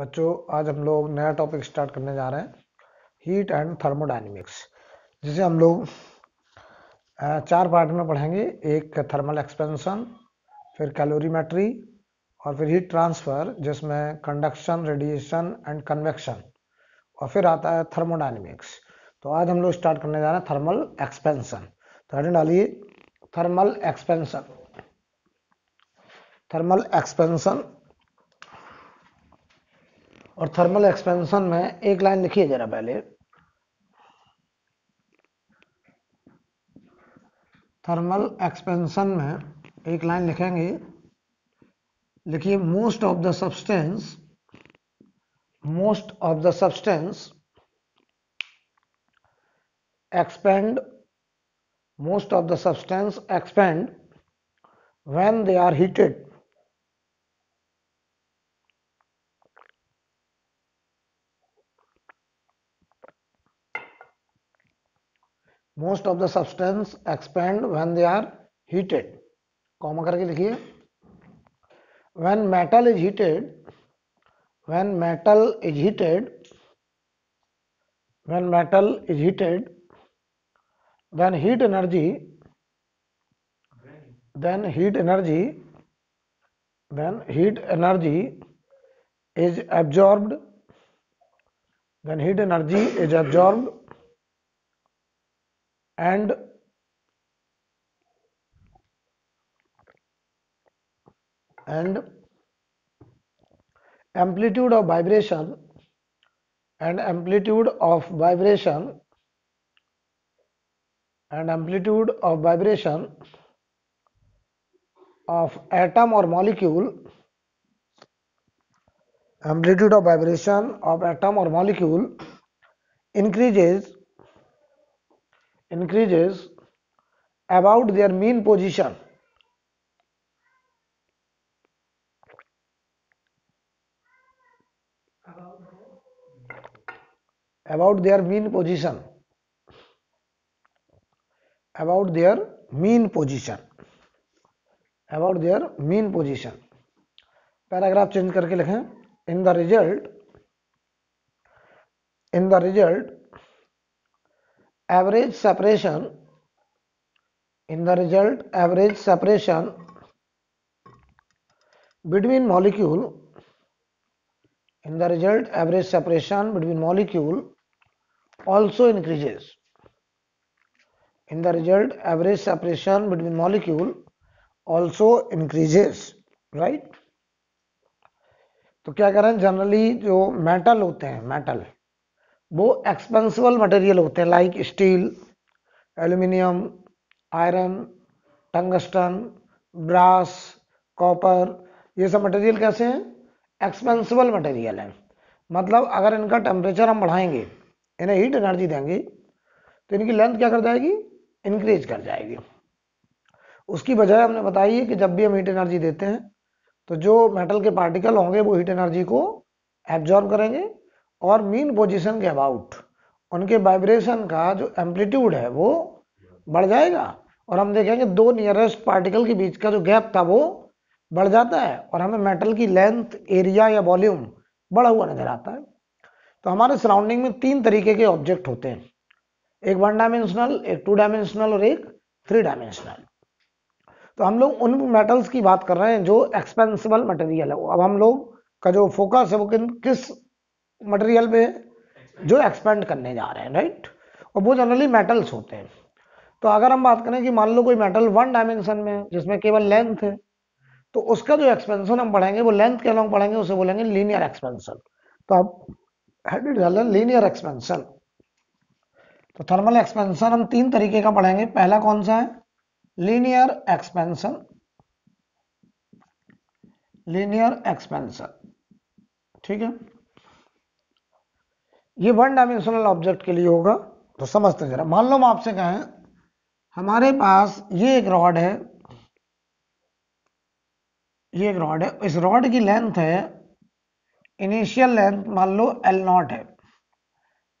बच्चों, आज हम लोग नया टॉपिक स्टार्ट करने जा रहे हैं हीट एंड थर्मोडाइनमिक्स जिसे हम लोग चार पार्ट में पढ़ेंगे। एक थर्मल एक्सपेंशन फिर कैलोरीमेट्री और फिर हीट ट्रांसफ़र जिसमें कंडक्शन रेडिएशन एंड कन्वेक्शन और फिर आता है थर्मोडाइनमिक्स तो आज हम लोग स्टार्ट करने जा रहे हैं थर्मल एक्सपेंशन तो हेडिंग डालिए थर्मल एक्सपेंशन थर्मल एक्सपेंशन और थर्मल एक्सपेंशन में एक लाइन लिखिए जरा पहले। थर्मल एक्सपेंशन में एक लाइन लिखेंगे। लिखिए most of the substance most of the substance expand most of the substance expand when they are heated. Most of the substance expand when they are heated comma करके लिखिए। When metal is heated when metal is heated when metal is heated then heat energy then heat energy then heat energy is absorbed then heat energy is absorbed and and amplitude of vibration and amplitude of vibration and amplitude of vibration of atom or molecule amplitude of vibration of atom or molecule increases increases about their mean position about their mean position about their mean position about their mean position paragraph change करके लिखें in the result in the result average separation in the result average separation between molecule in the result average separation between molecule also increases in the result average separation between molecule also increases right तो क्या करें generally जो metal होते हैं metal वो एक्सपेंसिबल material होते हैं like steel aluminium iron tungsten brass copper ये सब मटेरियल कैसे हैं? एक्सपेंसिबल मटेरियल हैं। मतलब अगर इनका टेम्परेचर हम बढ़ाएँगे, इन्हें हीट एनर्जी देंगे तो इनकी लेंथ क्या कर जाएगी? इंक्रीज कर जाएगी। उसकी बजाय हमने बताई है कि जब भी हम हीट एनर्जी देते हैं तो जो मेटल के पार्टिकल होंगे, वो हीट एनर्जी को एब्जॉर्ब करेंगे और मीन पोजीशन के अबाउट उनके वाइब्रेशन का जो एम्पलीट्यूड है, वो बढ़ जाएगा। और हम देखेंगे दो नियरेस्ट पार्टिकल के बीच का जो गैप था, वो बढ़ जाता है। और हमें मेटल की लेंथ एरिया या वॉल्यूम बढ़ा हुआ नज़र आता है। तो हमारे सराउंडिंग में तीन तरीके के ऑब्जेक्ट होते हैं। एक वन डायमेंशनल एक टू डायमेंशनल और एक थ्री डायमेंशनल तो हम लोग उन मेटल्स की बात कर रहे हैं जो एक्सपेंसिबल मटेरियल है। अब हम लोग का जो फोकस है, वो किस मटेरियल पे जो एक्सपेंड करने जा रहे हैं राइट और वो जनरली मेटल्स होते हैं। तो अगर हम बात करें कि मान लो कोई मेटल वन डायमेंशन में जिसमें केवल लेंथ है तो उसका जो एक्सपेंशन हम पढ़ेंगे, वो लेंथ के अलॉन्ग पढ़ेंगे, उसे बोलेंगे लीनियर एक्सपेंशन तो डालें लीनियर एक्सपेंशन तो थर्मल एक्सपेंशन हम तीन तरीके का पढ़ेंगे। पहला कौन सा है? लीनियर एक्सपेंशन लीनियर एक्सपेंशन ठीक है? ये वन डायमेंशनल ऑब्जेक्ट के लिए होगा तो समझते जरा। मान लो हम आपसे कहें, हमारे पास ये एक रॉड है, ये एक रॉड है। इस रॉड की लेंथ है इनिशियल लेंथ मान लो एल नॉट है।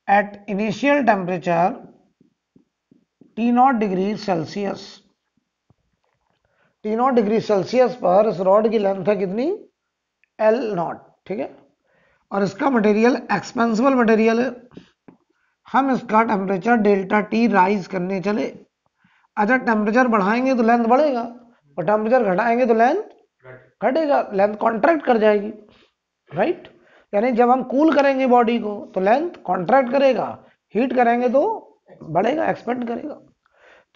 At initial temperature T naught degree Celsius. T naught degree Celsius पर इस रॉड की लेंथ है कितनी? एल नॉट, ठीक है? और इसका मटेरियल एक्सपेंसिबल मटेरियल है हम इसका टेम्परेचर डेल्टा टी राइज करने चले। अच्छा टेम्परेचर बढ़ाएँगे तो लेंथ बढ़ेगा, और टेम्परेचर घटाएँगे तो लेंथ घटेगा। लेंथ कॉन्ट्रैक्ट कर जाएगी राइट यानी जब हम कूल करेंगे बॉडी को तो लेंथ कॉन्ट्रैक्ट करेगा हीट करेंगे तो बढ़ेगा एक्सपेंड करेगा।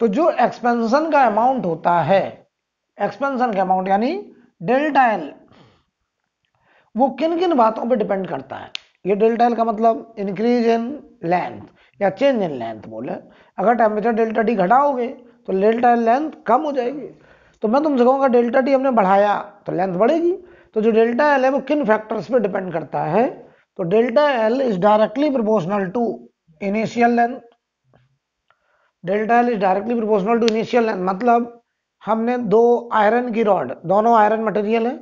तो जो एक्सपेंशन का अमाउंट होता है एक्सपेंशन का अमाउंट यानी डेल्टा एल वो किन किन बातों पे डिपेंड करता है? ये डेल्टा एल का मतलब इंक्रीज इन लेंथ या चेंज इन लेंथ बोले। अगर टेम्परेचर डेल्टा टी घटाओगे तो डेल्टा एल लेंथ कम हो जाएगी। तो मैं तुमसे कहूँगा डेल्टा टी हमने बढ़ाया तो लेंथ बढ़ेगी। तो जो डेल्टा एल है, वो किन फैक्टर्स पर डिपेंड करता है? तो delta L is directly proportional to initial length delta L is directly proportional to initial length मतलब हमने दो आयरन की रॉड दोनों आयरन मटेरियल है।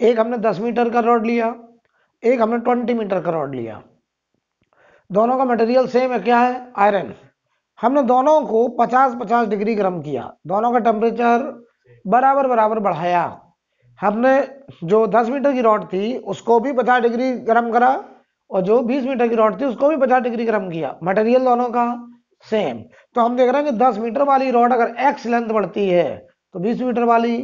एक हमने 10 मीटर का रॉड लिया, एक हमने 20 मीटर का रॉड लिया। दोनों का मटेरियल सेम है, क्या है? आयरन हमने दोनों को 50-50 डिग्री गर्म किया। दोनों का टेम्परेचर बराबर बराबर बढ़ाया। हमने जो 10 मीटर की रॉड थी, उसको भी 50 डिग्री गर्म करा और जो 20 मीटर की रॉड थी, उसको भी 50 डिग्री गर्म किया। मटेरियल दोनों का सेम तो हम देख रहे हैं कि 10 मीटर वाली रॉड अगर एक्स लेंथ बढ़ती है तो 20 मीटर वाली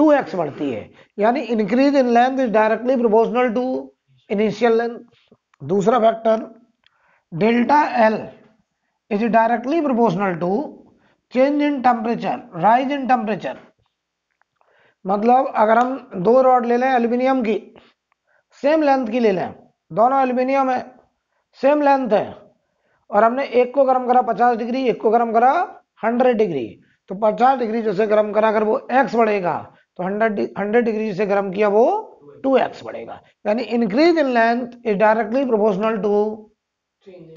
2x बढ़ती है। यानी increase in length is directly proportional to initial length दूसरा factor delta L is directly proportional to change in temperature rise in temperature मतलब अगर हम दो रॉड ले लें एल्यूमिनियम की सेम लेंथ की ले लें, दोनों एल्यूमिनियम है सेम लेंथ है। और हमने एक को गर्म करा 50 डिग्री, एक को गर्म करा 100 डिग्री। तो 50 डिग्री जैसे गर्म करा, अगर वो x बढ़ेगा तो 100 100 डिग्री से गर्म किया वो 2x बढ़ेगा। यानी increase in length is directly proportional to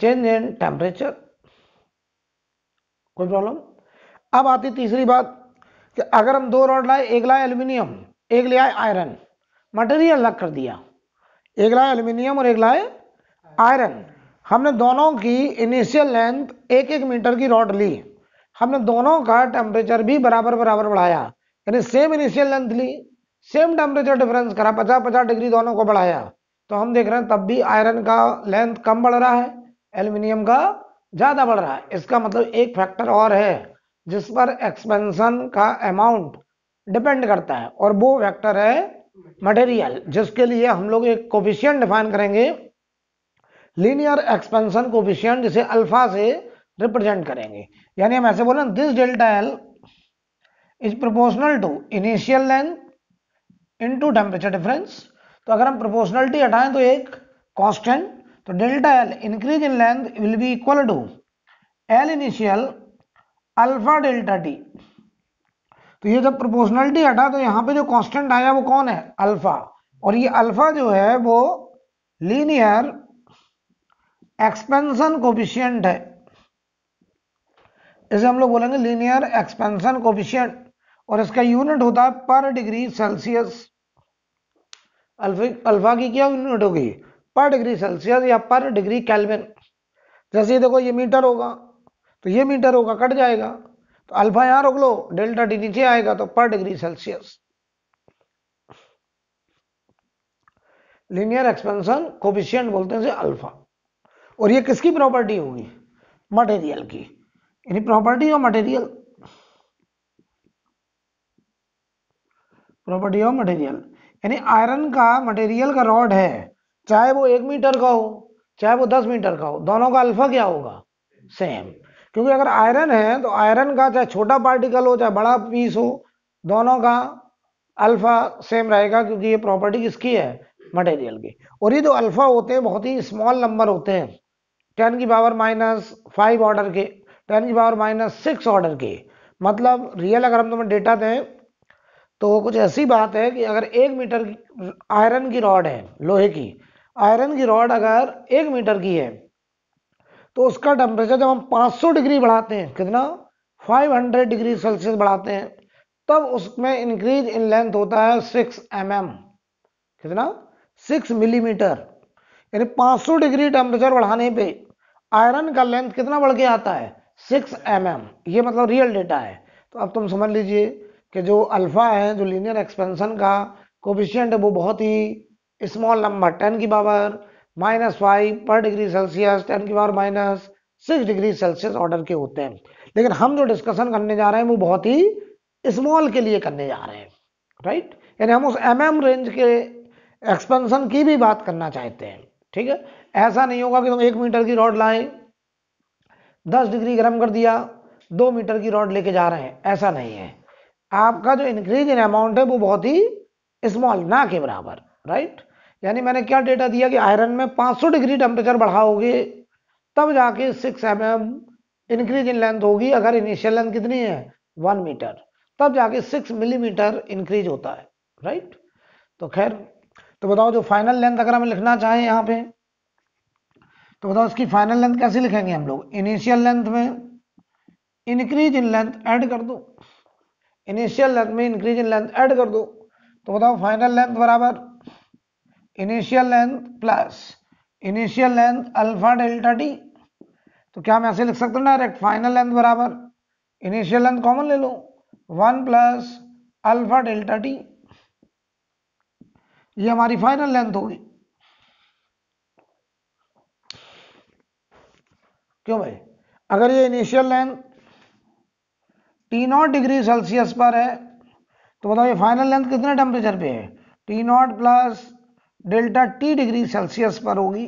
change in temperature कोई प्रॉब्लम अब आती तीसरी बात कि अगर हम दो रॉड लाए एक लाए एल्यूमिनियम एक ले आए आयरन मटेरियल अलग कर दिया। एक लाए एल्यूमिनियम और एक लाए आयरन हमने दोनों की इनिशियल लेंथ एक एक मीटर की रॉड ली। हमने दोनों का टेम्परेचर भी बराबर बराबर बढ़ाया। यानी सेम इनिशियल लेंथ ली सेम टेम्परेचर डिफरेंस करा पचास पचास डिग्री दोनों को बढ़ाया। तो हम देख रहे हैं, तब भी आयरन का लेंथ कम बढ़ रहा है एल्यूमिनियम का ज़्यादा बढ़ रहा है। इसका मतलब एक फैक्टर और है, जिस पर एक्सपेंशन का अमाउंट डिपेंड करता है, और वो फैक्टर है मटेरियल जिसके लिए हम लोग एक कोफिशियंट डिफाइन करेंगे लीनियर एक्सपेंशन कोफिशियंट जिसे अल्फ़ा से रिप्रेजेंट करेंगे। यानी हम ऐसे बोले this delta L is proportional to initial length into temperature difference तो अगर हम प्रोपोर्शनलिटी हटाएँ तो एक कांस्टेंट तो delta L increase in length will be equal to L initial alpha delta T तो ये जब प्रोपोर्शनलिटी हटा तो यहाँ पे जो कांस्टेंट आया वो कौन है? अल्फ़ा और ये अल्फ़ा जो है वो लीनियर एक्सपेंशन कोफिशियंट है। इसे हम लोग बोलेंगे लीनियर एक्सपेंशन कोफिशियंट और इसका यूनिट होता है पर डिग्री सेल्सियस अल्फ़ा की क्या यूनिट होगी? पर डिग्री सेल्सियस या पर डिग्री कैल्विन जैसे देखो, ये मीटर होगा तो ये मीटर होगा, कट जाएगा। तो अल्फ़ा यहाँ रोक लो, डेल्टा डी नीचे आएगा तो पर degree Celsius linear expansion coefficient बोलते हैं अल्फ़ा। और ये किसकी प्रॉपर्टी होगी? मटेरियल की। यानी property of material property of material यानी आयरन का मटेरियल का रॉड है। चाहे वो एक मीटर का हो, चाहे वो दस मीटर का हो, दोनों का अल्फ़ा क्या होगा? सेम क्योंकि अगर आयरन है तो आयरन का चाहे छोटा पार्टिकल हो, चाहे बड़ा पीस हो, दोनों का अल्फ़ा सेम रहेगा, क्योंकि ये प्रॉपर्टी किसकी है? मटेरियल की। और ये जो अल्फ़ा होते हैं, बहुत ही स्मॉल नंबर होते हैं। टेन की पावर माइनस फाइव ऑर्डर के टेन की पावर माइनस सिक्स ऑर्डर के। मतलब रियल अगर हम तुम्हें डेटा दें तो कुछ ऐसी बात है कि अगर एक मीटर आयरन की रॉड है लोहे की आयरन की रॉड अगर एक मीटर की है तो उसका टेम्परेचर जब हम 500 डिग्री बढ़ाते हैं कितना 500 डिग्री सेल्सियस बढ़ाते हैं तब उसमें इंक्रीज इन लेंथ होता है 6 एम mm. कितना 6 मिलीमीटर mm, यानी 500 डिग्री टेम्परेचर बढ़ाने पे आयरन का लेंथ कितना बढ़ के आता है 6 एम mm. ये मतलब रियल डेटा है तो अब तुम समझ लीजिए कि जो अल्फ़ा है, जो लीनियर एक्सपेंशन का कोफिशियंट है, वो बहुत ही स्मॉल नंबर टेन की पावर माइनस फाइव पर डिग्री सेल्सियस टेन की power minus six degree Celsius order के होते हैं। लेकिन हम जो डिस्कशन करने जा रहे हैं, वो बहुत ही स्मॉल के लिए करने जा रहे हैं राइट यानी हम उस एम एम रेंज के एक्सपेंशन की भी बात करना चाहते हैं, ठीक है? ऐसा नहीं होगा कि तुम एक मीटर की रॉड लाए, दस डिग्री गर्म कर दिया, दो मीटर की रॉड लेके जा रहे हैं, ऐसा नहीं है। आपका जो इंक्रीज इन अमाउंट है वो बहुत ही स्मॉल ना के बराबर राइट यानी मैंने क्या डेटा दिया कि आयरन में 500 डिग्री टेम्परेचर बढ़ाओगे तब जाके 6 M M increase in length होगी, अगर इनिशियल लेंथ कितनी है? वन मीटर तब जाके सिक्स मिलीमीटर इंक्रीज होता है राइट तो खैर तो बताओ जो फाइनल लेंथ अगर हम लिखना चाहें यहाँ पे तो बताओ इसकी फाइनल लेंथ कैसे लिखेंगे हम लोग? इनिशियल लेंथ में इंक्रीज इन लेंथ ऐड कर दो? इनिशियल लेंथ में इंक्रीज इन लेंथ ऐड कर दो। तो बताओ फाइनल लेंथ बराबर? Initial length plus initial length alpha delta T. तो क्या हम ऐसे लिख सकते हैं डायरेक्ट? फाइनल लेंथ बराबर। इनिशियल लेंथ कॉमन ले लो। One plus alpha delta T. ये हमारी फाइनल लेंथ होगी। क्यों भाई? अगर ये initial length T naught degree Celsius पर है। तो बताओ ये फाइनल लेंथ कितने टेम्परेचर पे है? T naught plus delta T degree Celsius पर होगी।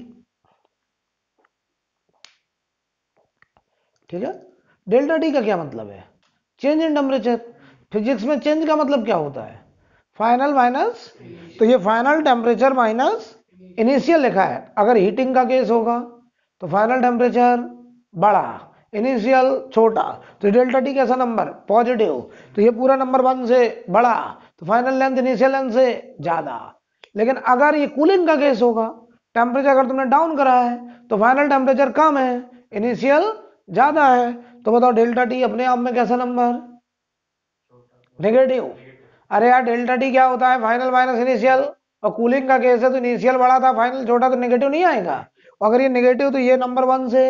ठीक है? डेल्टा टी का क्या मतलब है? चेंज इन टेम्परेचर फिजिक्स में चेंज का मतलब क्या होता है? फाइनल माइनस तो ये फाइनल टेम्परेचर माइनस इनिशियल लिखा है। अगर हीटिंग का केस होगा तो फाइनल टेम्परेचर बड़ा इनिशियल छोटा तो डेल्टा टी कैसा नंबर? पॉजिटिव। तो ये पूरा नंबर वन से बड़ा तो फाइनल लेंथ, इनिशियल लेंथ से ज़्यादा। लेकिन अगर ये कूलिंग का केस होगा, टेम्परेचर अगर तुमने डाउन करा है तो फाइनल टेम्परेचर कम है, इनिशियल ज़्यादा है। तो बताओ, डेल्टा टी अपने आप में कैसा नंबर? नेगेटिव। अरे यार, डेल्टा टी क्या होता है? Final minus initial. और कूलिंग का केस है तो इनिशियल बड़ा था, फाइनल छोटा तो नेगेटिव नहीं आएगा। अगर ये नेगेटिव तो ये नंबर वन से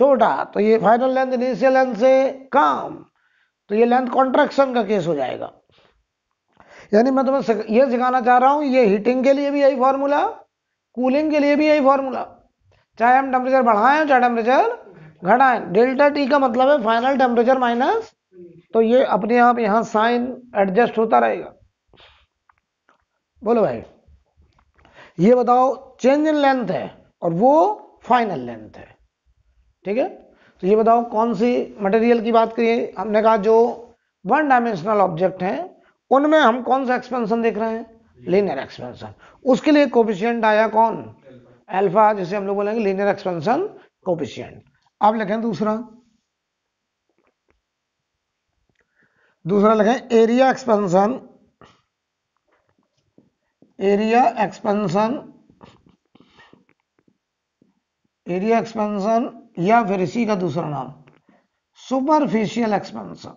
छोटा तो ये फाइनल लेंथ इनिशियल लेंथ से कम तो ये लेंथ कॉन्ट्रेक्शन का केस हो जाएगा। यानी मैं तुम्हें ये सिखाना चाह रहा हूँ, ये हीटिंग के लिए भी यही फॉर्मूला कूलिंग के लिए भी यही फॉर्मूला चाहे हम टेम्परेचर बढ़ाएँ, चाहे टेम्परेचर घटाएँ डेल्टा टी का मतलब है फाइनल टेम्परेचर माइनस तो ये अपने आप यहाँ साइन एडजस्ट होता रहेगा। बोलो भाई, ये बताओ चेंज इन लेंथ है और वो फाइनल लेंथ है। ठीक है? तो ये बताओ, कौन सी मटेरियल की बात करिए? हमने कहा जो वन डायमेंशनल ऑब्जेक्ट हैं, उनमें हम कौन सा एक्सपेंशन देख रहे हैं? लीनियर एक्सपेंशन उसके लिए कोपिशियंट आया कौन? अल्फ़ा जिसे हम लोग बोलेंगे लीनियर एक्सपेंशन कोपिशियंट अब लिखें दूसरा। दूसरा लिखें area expansion area expansion area expansion या फिर इसी का दूसरा नाम superficial expansion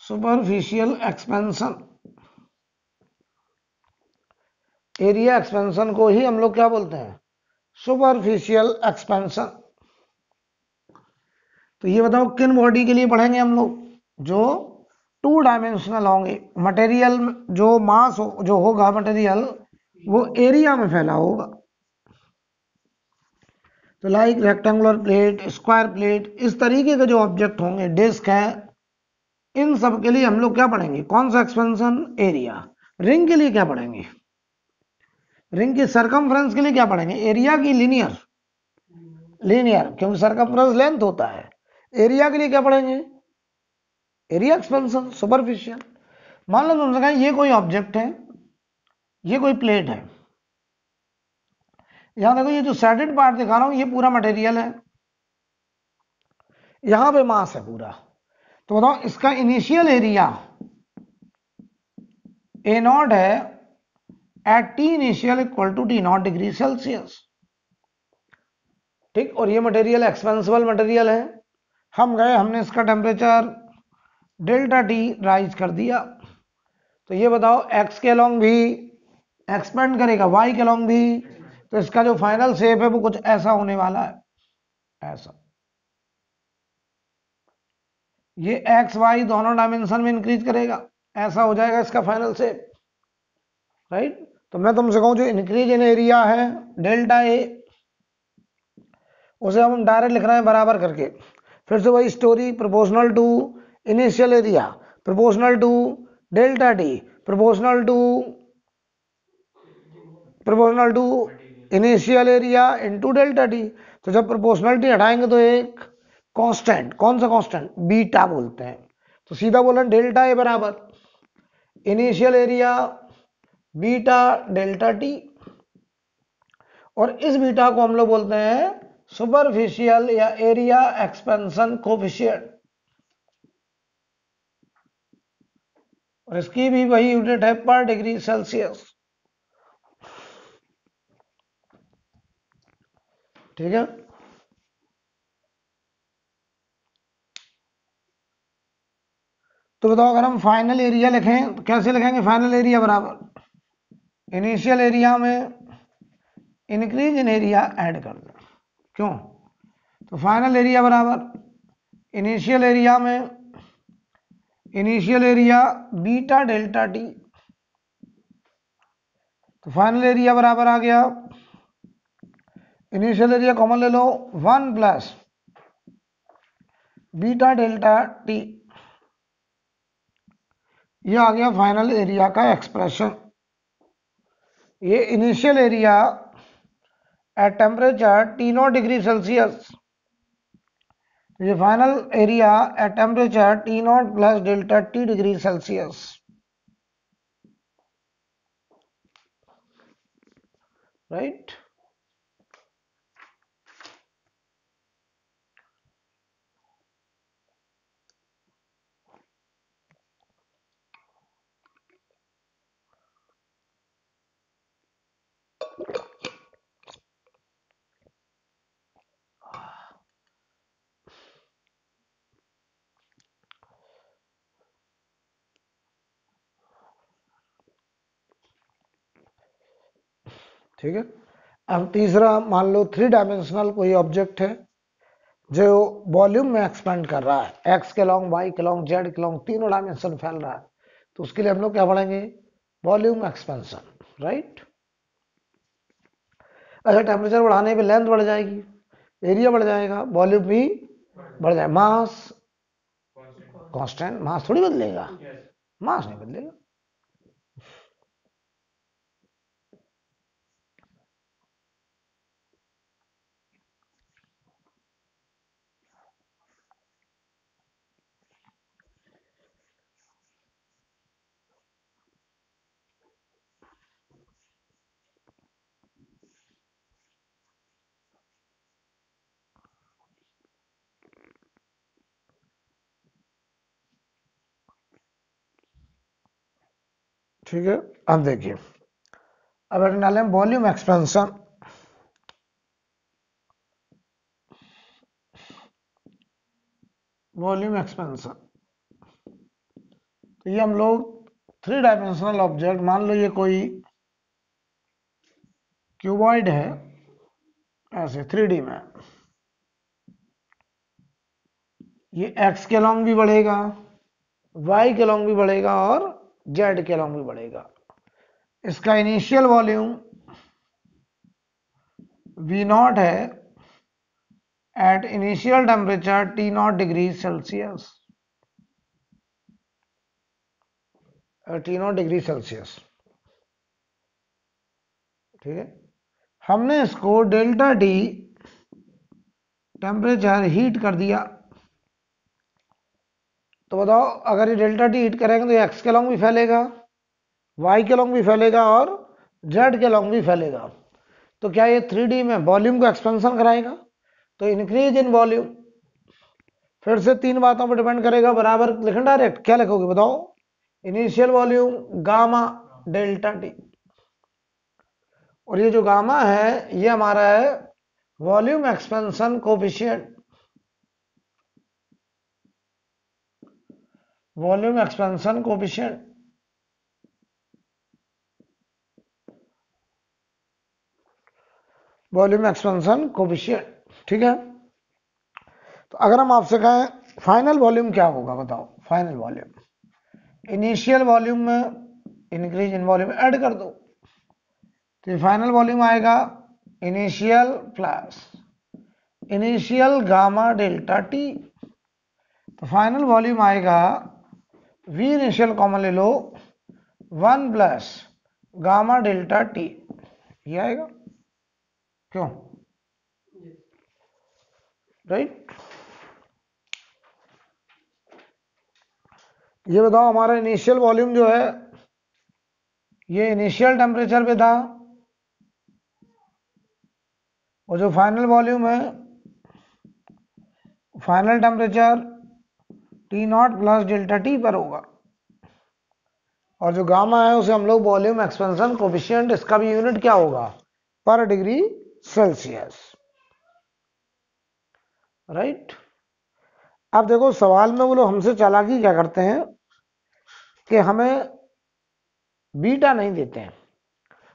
superficial expansion area expansion को ही हम लोग क्या बोलते हैं? सुपरफिशियल एक्सपेंशन तो ये बताओ किन बॉडी के लिए पढ़ेंगे हम लोग? जो टू डायमेंशनल होंगे। मटेरियल जो मास हो, जो होगा मटेरियल वो एरिया में फैला होगा। तो like rectangular plate square plate इस तरीके के जो ऑब्जेक्ट होंगे डिस्क है, इन सब के लिए हम लोग क्या पढ़ेंगे? कौन सा एक्सपेंशन एरिया रिंग के लिए क्या पढ़ेंगे? रिंग की सरकमफ्रेंस के लिए क्या पढ़ेंगे? एरिया की लीनियर लीनियर क्योंकि सरकमफ्रेंस लेंथ होता है. एरिया के लिए क्या पढ़ेंगे? एरिया एक्सपेंशन सुपरफिशियल मान लो तुमसे कहें ये कोई ऑब्जेक्ट है, ये कोई प्लेट है. यहाँ देखो, ये जो सैडेड पार्ट दिखा रहा हूँ, ये पूरा मटेरियल है। यहाँ पे मास है पूरा। तो बताओ, इसका इनिशियल एरिया ए नॉट है at T initial equal to T naught degree Celsius ठीक, और ये मटेरियल एक्सपेंसिबल मटेरियल है। हम गए, हमने इसका टेम्परेचर डेल्टा टी राइज कर दिया। तो ये बताओ एक्स के लॉन्ग भी एक्सपेंड करेगा वाई के लॉन्ग भी तो इसका जो फाइनल शेप है वो कुछ ऐसा होने वाला है। ऐसा। ये एक्स वाई दोनों डायमेंशन में इंक्रीज करेगा। ऐसा हो जाएगा इसका फाइनल शेप राइट तो मैं तुमसे कहूँ, जो इंक्रीज इन एरिया है डेल्टा ए उसे हम डायरेक्ट लिख रहे हैं बराबर करके। फिर से वही story proportional to initial area proportional to delta D proportional to proportional to initial area into delta T तो जब प्रोपोर्शनलिटी हटाएँगे तो एक कांस्टेंट कौन सा कांस्टेंट बीटा बोलते हैं। तो सीधा बोला डेल्टा ए बराबर। Initial area beta delta T और इस बीटा को हम लोग बोलते हैं सुपरफिशियल या एरिया एक्सपेंशन कोफिशियंट और इसकी भी वही यूनिट है पर डिग्री सेल्सियस ठीक है? तो बताओ, अगर हम फाइनल एरिया लिखें तो कैसे लिखेंगे फाइनल एरिया बराबर? इनिशियल एरिया में इंक्रीज इन एरिया ऐड कर दें। क्यों? तो फाइनल एरिया बराबर इनिशियल एरिया में initial area beta delta T तो फाइनल एरिया बराबर आ गया इनिशियल एरिया कॉमन ले लो, one plus beta delta T. ये आ गया फाइनल एरिया का एक्सप्रेशन। ये initial area at temperature T naught degree Celsius. ये final area at temperature T naught plus delta T degree Celsius. Right? ठीक है? अब तीसरा मान लो थ्री डायमेंशनल कोई ऑब्जेक्ट है जो वॉल्यूम में एक्सपेंड कर रहा है। एक्स के लॉन्ग वाई के लॉन्ग जेड के लॉन्ग तीनों डायमेंशन फैल रहा है। तो उसके लिए हम लोग क्या पढ़ेंगे? वॉल्यूम एक्सपेंशन राइट अच्छा टेम्परेचर बढ़ाने पे लेंथ बढ़ जाएगी एरिया बढ़ जाएगा वॉल्यूम भी बढ़ जाएगा मास कांस्टेंट मास थोड़ी बदलेगा? मास नहीं बदलेगा। ठीक है, अब देखिए। अब डालें वॉल्यूम एक्सपेंशन वॉल्यूम एक्सपेंशन तो ये हम लोग थ्री डायमेंशनल ऑब्जेक्ट मान लो ये कोई क्यूबॉइड है, ऐसे थ्री डी में, ये एक्स के लॉन्ग भी बढ़ेगा वाई के लॉन्ग भी बढ़ेगा और जेड के अलॉन्ग भी बढ़ेगा। इसका इनिशियल वॉल्यूम वी नॉट है at initial temperature T naught degree Celsius T naught degree Celsius ठीक है? हमने इसको डेल्टा डी टेम्परेचर हीट कर दिया। तो बताओ, अगर ये डेल्टा टी हीट करेंगे तो एक्स के लॉन्ग भी फैलेगा, वाई के लॉन्ग भी फैलेगा और जेड के लॉन्ग भी फैलेगा। तो क्या ये थ्री में वॉल्यूम को एक्सपेंशन कराएगा? तो इंक्रीज इन वॉल्यूम फिर से तीन बातों पर डिपेंड करेगा, बराबर लिखना डायरेक्ट क्या लिखोगे बताओ? Initial volume gamma delta T और ये जो गामा है, ये हमारा है volume expansion coefficient volume expansion coefficient. Volume expansion coefficient, ठीक है? तो अगर हम आपसे कहें, फाइनल वॉल्यूम क्या होगा, बताओ, फाइनल वॉल्यूम। इनिशियल वॉल्यूम में इंक्रीज इन वॉल्यूम ऐड कर दो। तो फाइनल वॉल्यूम आएगा initial plus initial gamma delta T तो फाइनल वॉल्यूम आएगा वी इनिशियल कॉमन ले लो one plus gamma delta T ये आएगा? क्यों? राइट ये बताओ, हमारा इनिशियल वॉल्यूम जो है, ये इनिशियल टेम्परेचर पे था। और जो फाइनल वॉल्यूम है final temperature T naught plus delta T पर होगा। और जो गामा है, उसे हम लोग वॉल्यूम एक्सपेंशन कोफिशियंट इसका भी यूनिट क्या होगा? पर डिग्री सेल्सियस राइट अब देखो, सवाल में वो लोग हमसे चालाकी क्या करते हैं? कि हमें बीटा नहीं देते हैं।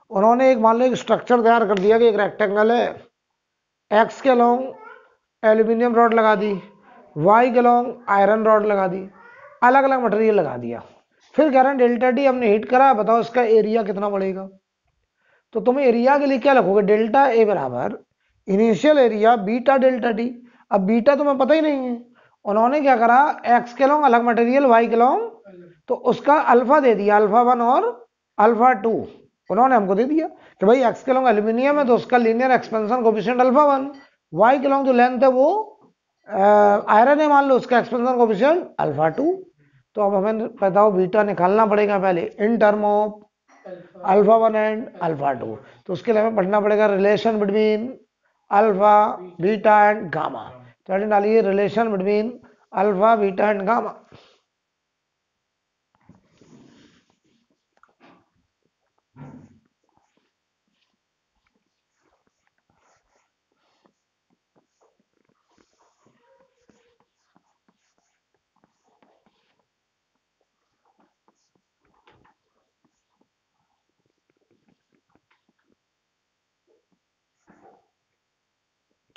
उन्होंने एक, मान लो, एक स्ट्रक्चर तैयार कर दिया कि एक रेक्टेंगल है। एक्स के लॉन्ग एल्यूमिनियम रॉड लगा दी। वाई के लॉन्ग आयरन रॉड लगा दी अलग अलग मटेरियल लगा दिया। फिर कह रहे हैं, डेल्टा टी हमने हिट करा, बताओ इसका एरिया कितना बढ़ेगा? तो तुम एरिया के लिए क्या लिखोगे डेल्टा ए बराबर initial area beta delta T अब बीटा तुम्हें पता ही नहीं है। उन्होंने क्या करा? एक्स के लॉन्ग अलग मटेरियल वाई के लॉन्ग तो उसका अल्फ़ा दे दिया अल्फ़ा वन और अल्फ़ा टू उन्होंने हमको दे दिया कि भाई एक्स के लॉन्ग एल्यूमिनियम है तो उसका linear expansion coefficient alpha one Y के लॉन्ग जो लेंथ है वो आयरन है मान लो, उसका एक्सपेंशन कोफिशिएंट अल्फ़ा टू तो अब हमें पता हो बीटा निकालना पड़ेगा पहले in term of alpha one and alpha two तो उसके लिए हमें पढ़ना पड़ेगा relation between alpha beta and gamma तो डालिए relation between alpha beta and gamma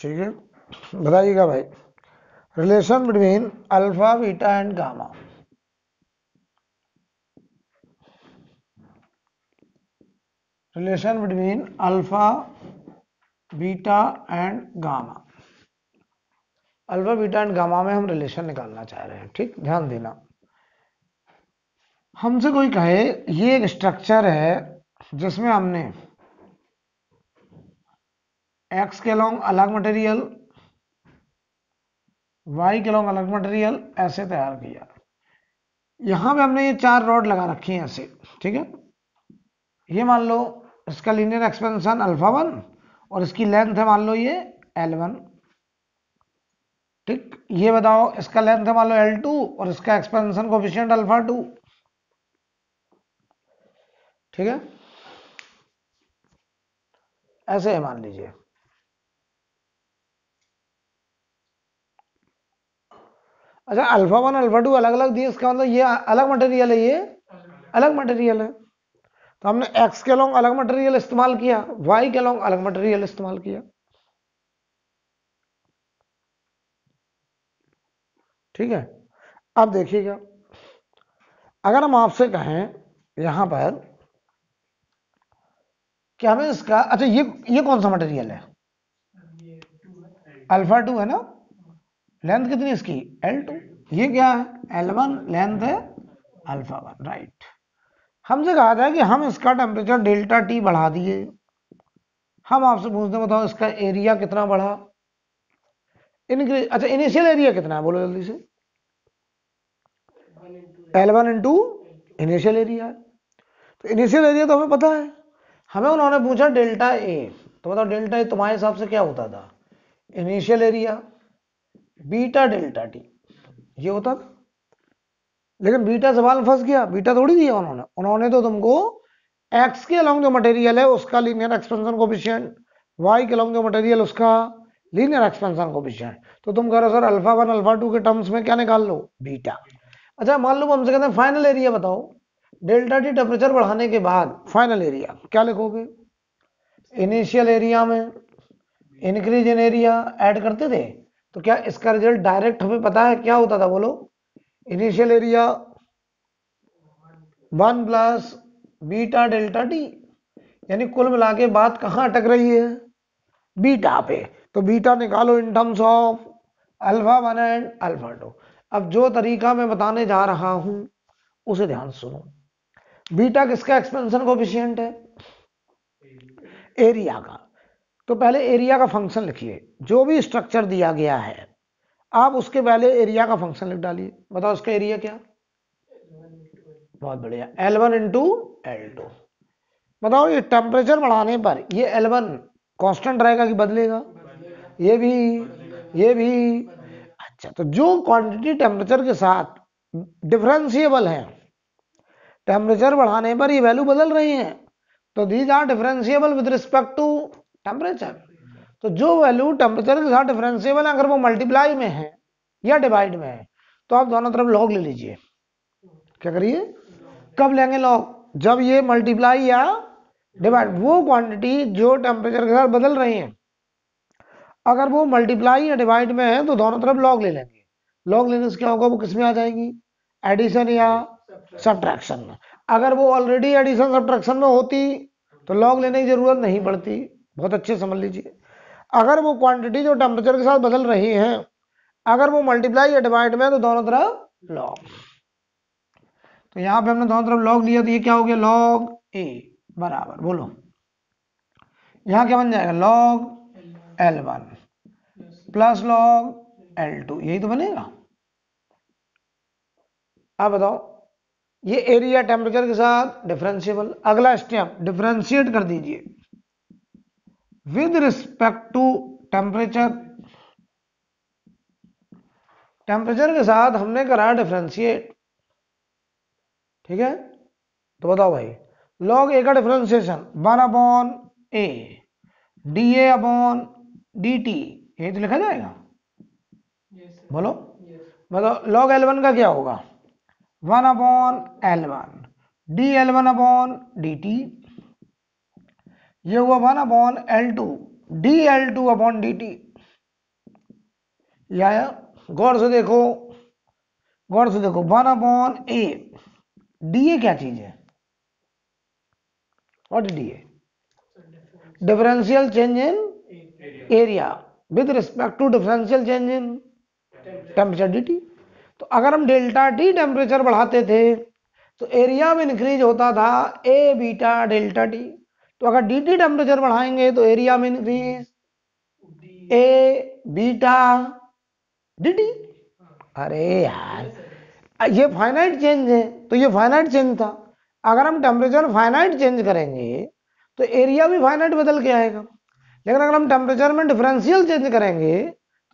ठीक है? बताइएगा भाई। Relation between alpha beta and gamma relation between alpha beta and gamma alpha beta and gamma में हम रिलेशन निकालना चाह रहे हैं, ठीक? ध्यान देना। हमसे कोई कहे, ये एक स्ट्रक्चर है जिसमें हमने एक्स के लॉन्ग अलग मटेरियल वाई के लॉन्ग अलग मटेरियल ऐसे तैयार किया। यहाँ पे हमने ये चार रॉड लगा रखी हैं ऐसे, ठीक है? ये मान लो इसका लीनियर एक्सपेंशन अल्फ़ा वन और इसकी लेंथ है मान लो ये एल वन ठीक? ये बताओ इसका लेंथ है मान लो एल टू और इसका एक्सपेंशन कोफिशिएंट अल्फ़ा टू ठीक है? ऐसे है मान लीजिए। अच्छा अल्फ़ा वन अल्फ़ा टू अलग अलग दिए इसका मतलब ये अलग मटेरियल है ये? अलग मटेरियल है। तो हमने एक्स के लॉन्ग अलग मटेरियल इस्तेमाल किया वाई के लॉन्ग अलग मटेरियल इस्तेमाल किया। ठीक है? अब देखिएगा अगर हम आपसे कहें यहाँ पर कि हमें इसका अच्छा ये ये कौन सा मटेरियल है? अल्फ़ा टू है ना? लेंथ कितनी इसकी? एल टू ये क्या है? एल वन लेंथ है अल्फ़ा वन राइट हमसे कहा था कि हम इसका टेम्परेचर डेल्टा टी बढ़ा दिए। हम आपसे पूछते हैं, बताओ इसका एरिया कितना बढ़ा? इनक्रीज अच्छा इनिशियल एरिया कितना है? बोलो जल्दी से। L one into initial area तो इनिशियल एरिया तो हमें पता है। हमें उन्होंने पूछा डेल्टा ए तो बताओ डेल्टा ए तुम्हारे हिसाब से क्या होता था? Initial area beta delta T, ये होता था। लेकिन बीटा सवाल फंस गया, बीटा थोड़ी दिया उन्होंने। उन्होंने तो तुमको एक्स के अलॉन्ग जो मटेरियल है, उसका लीनियर एक्सपेंशन कोफिशिएंट वाई के अलॉन्ग जो मटेरियल उसका लीनियर एक्सपेंशन कोफिशिएंट तो तुम कह रहे हो, sir alpha one alpha two के टर्म्स में क्या निकाल लो? बीटा। अच्छा मान लो हमसे कहते हैं फाइनल एरिया बताओ। डेल्टा टी टेम्परेचर बढ़ाने के बाद फाइनल एरिया क्या लिखोगे? इनिशियल एरिया में इंक्रीज इन एरिया ऐड करते थे? तो क्या इसका रिज़ल्ट डायरेक्ट हमें पता है? क्या होता था बोलो? Initial area one plus beta delta T यानी कुल मिला के बात कहाँ अटक रही है? बीटा पे। तो बीटा निकालो in terms of alpha one and alpha two अब जो तरीका मैं बताने जा रहा हूँ, उसे ध्यान सुनो। बीटा किसका एक्सपेंशन कोफिशियंट है? एरिया का। तो पहले एरिया का फ़ंक्शन लिखिए। जो भी स्ट्रक्चर दिया गया है, आप उसके पहले एरिया का फ़ंक्शन लिख डालिए। बताओ उसका एरिया क्या? बहुत बढ़िया। एल वन इंटू एल बताओ ये टेम्परेचर बढ़ाने पर ये एल वन कॉन्स्टेंट रहेगा कि बदलेगा? ये भी ये भी। अच्छा तो जो क्वांटिटी टेम्परेचर के साथ डिफरेंशिएबल है टेम्परेचर बढ़ाने पर ये वैल्यू बदल रही है। तो these are differentiable with respect to temperature तो जो वैल्यू टेम्परेचर के साथ डिफरेंशिएबल है, अगर वो मल्टीप्लाई में है या डिवाइड में है तो आप दोनों तरफ़ लॉग ले लीजिए। क्या करिए? कब लेंगे लॉग जब ये मल्टीप्लाई या डिवाइड वो क्वांटिटी जो टेम्परेचर के साथ बदल रही है, अगर वो मल्टीप्लाई या डिवाइड में है तो दोनों तरफ़ लॉग ले लेंगे। लॉग लेने से क्या होगा? वो किसमें आ जाएगी? एडिशन या सब्ट्रैक्शन में। अगर वो ऑलरेडी एडिशन सब्ट्रैक्शन में होती तो लॉग लेने की ज़रूरत नहीं पड़ती। बहुत अच्छे समझ लीजिए। अगर वो क्वांटिटी जो टेम्परेचर के साथ बदल रही है, अगर वो मल्टीप्लाई या डिवाइड में तो दोनों तरफ़ लॉग तो यहाँ पे हमने दोनों तरफ़ लॉग लिया तो ये क्या हो गया? लॉग ए बराबर, बोलो। यहाँ क्या बन जाएगा? Log L one plus log L two यही तो बनेगा। आप बताओ, ये एरिया टेम्परेचर के साथ डिफरेंशिएबल अगला स्टेप डिफरेंशिएट कर दीजिए। With respect to temperature temperature के साथ हमने करा डिफरेंशिएट ठीक है? तो बताओ भाई। लॉग ए का differentiation one upon A D A upon D T ये तो लिखा जाएगा? Yes, बोलो। बताओ लॉग एल वन का क्या होगा? One upon L one D L one upon D T ये हुआ one upon L two D L two upon D T या गौर से देखो, गौर से देखो one upon A D A क्या चीज़ है? What D A differential change in area with respect to differential change in temperature D T तो अगर हम डेल्टा टी टेम्परेचर बढ़ाते थे तो एरिया में इंक्रीज होता था ए बीटा डेल्टा टी तो अगर डी टी टेम्परेचर बढ़ाएँगे तो एरिया में increase A beta D T अरे यार, ये फाइनाइट चेंज है तो ये फाइनाइट चेंज था। अगर हम टेम्परेचर फाइनाइट चेंज करेंगे तो एरिया भी फाइनाइट बदल के आएगा। लेकिन अगर हम टेम्परेचर में डिफरेंशियल चेंज करेंगे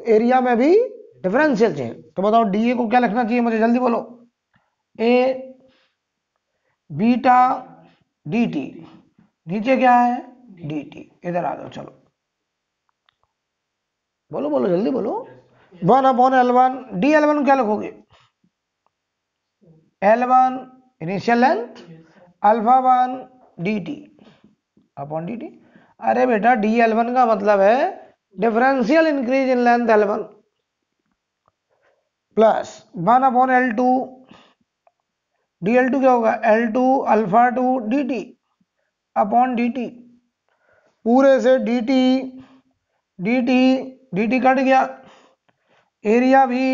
तो एरिया में भी डिफरेंशियल चेंज तो बताओ डीए को क्या लिखना चाहिए मुझे? जल्दी बोलो। ए बीटा डी टी नीचे क्या है? डी टी इधर आ जाओ चलो। बोलो बोलो जल्दी बोलो। One upon L one. D L one क्या लिखोगे? L one initial length. Alpha one D T upon D T अरे बेटा डी एल वन का मतलब है differential increase in length L one. Plus one upon L two D L two क्या होगा? L two alpha two D T upon D T पूरे से D T D T D T cut गया। Area भी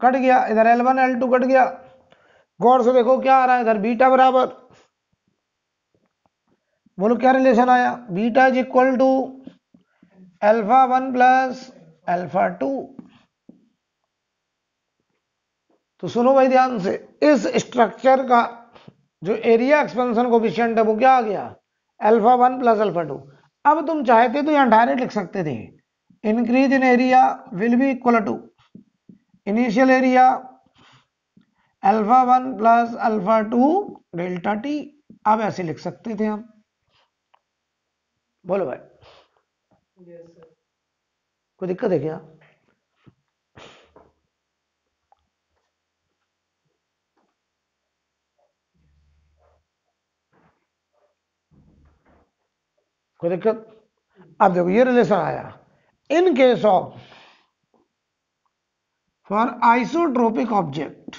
cut गया। इधर L one L two cut गया। गौर से देखो क्या आ रहा है इधर। बीटा बराबर। बोलो क्या रिलेशन आया? Beta is equal to alpha one plus alpha two तो सुनो भाई ध्यान से। इस स्ट्रक्चर का जो एरिया एक्सपेंशन कोफिशिएंट है वो क्या आ गया? Alpha one plus alpha two अब तुम चाहते तो यहाँ डायरेक्ट लिख सकते थे। Increase in area will be equal to initial area alpha one plus alpha two delta T अब ऐसे लिख सकते थे हम। बोलो भाई। Yes, कोई दिक्कत है क्या? कोई दिक्कत अब देखो, ये रिलेशन आया। In case of for isotropic object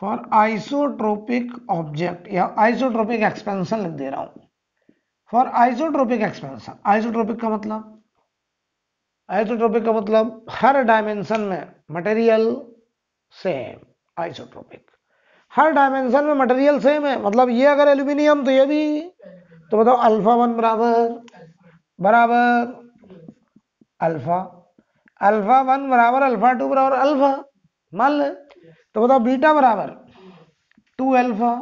for isotropic object या आइसोट्रोपिक एक्सपेंशन लिख दे रहा हूँ। फॉर आइसोट्रोपिक एक्सपेंशन आइसोट्रोपिक का मतलब? आइसोट्रोपिक का मतलब हर डायमेंशन में मटेरियल सेम आइसोट्रोपिक हर डायमेंशन में मटेरियल सेम है मतलब ये अगर एल्यूमिनियम तो ये भी तो बताओ, अल्फ़ा वन बराबर बराबर अल्फ़ा। अल्फ़ा वन बराबर अल्फ़ा टू बराबर अल्फ़ा, मान ले। तो बताओ, बीटा बराबर टू अल्फ़ा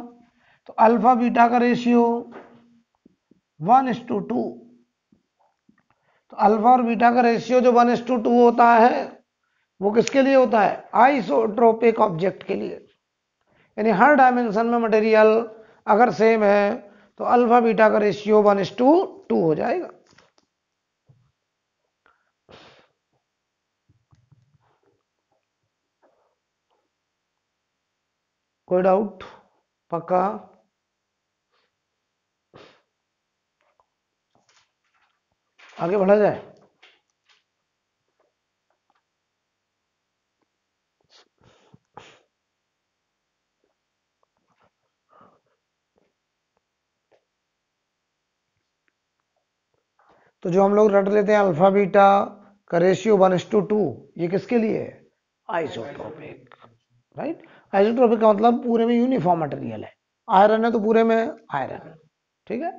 तो अल्फ़ा बीटा का ratio one is to two. तो अल्फ़ा और बीटा का रेशियो जो वन इस टू टू होता है, वो किसके लिए होता है? आइसोट्रोपिक ऑब्जेक्ट के लिए। यानी हर डायमेंशन में मटेरियल अगर सेम है तो अल्फ़ा बीटा का ratio one is to two हो जाएगा। कोई डाउट पक्का? आगे बढ़ा जाए। तो जो हम लोग रट लेते हैं अल्फ़ा बीटा का रेशियो वन टू टू ये किसके लिए है? आइसोट्रोपिक राइट आइसोट्रोपिक का मतलब पूरे में यूनिफॉर्म मटेरियल है। आयरन है तो पूरे में आयरन ठीक है?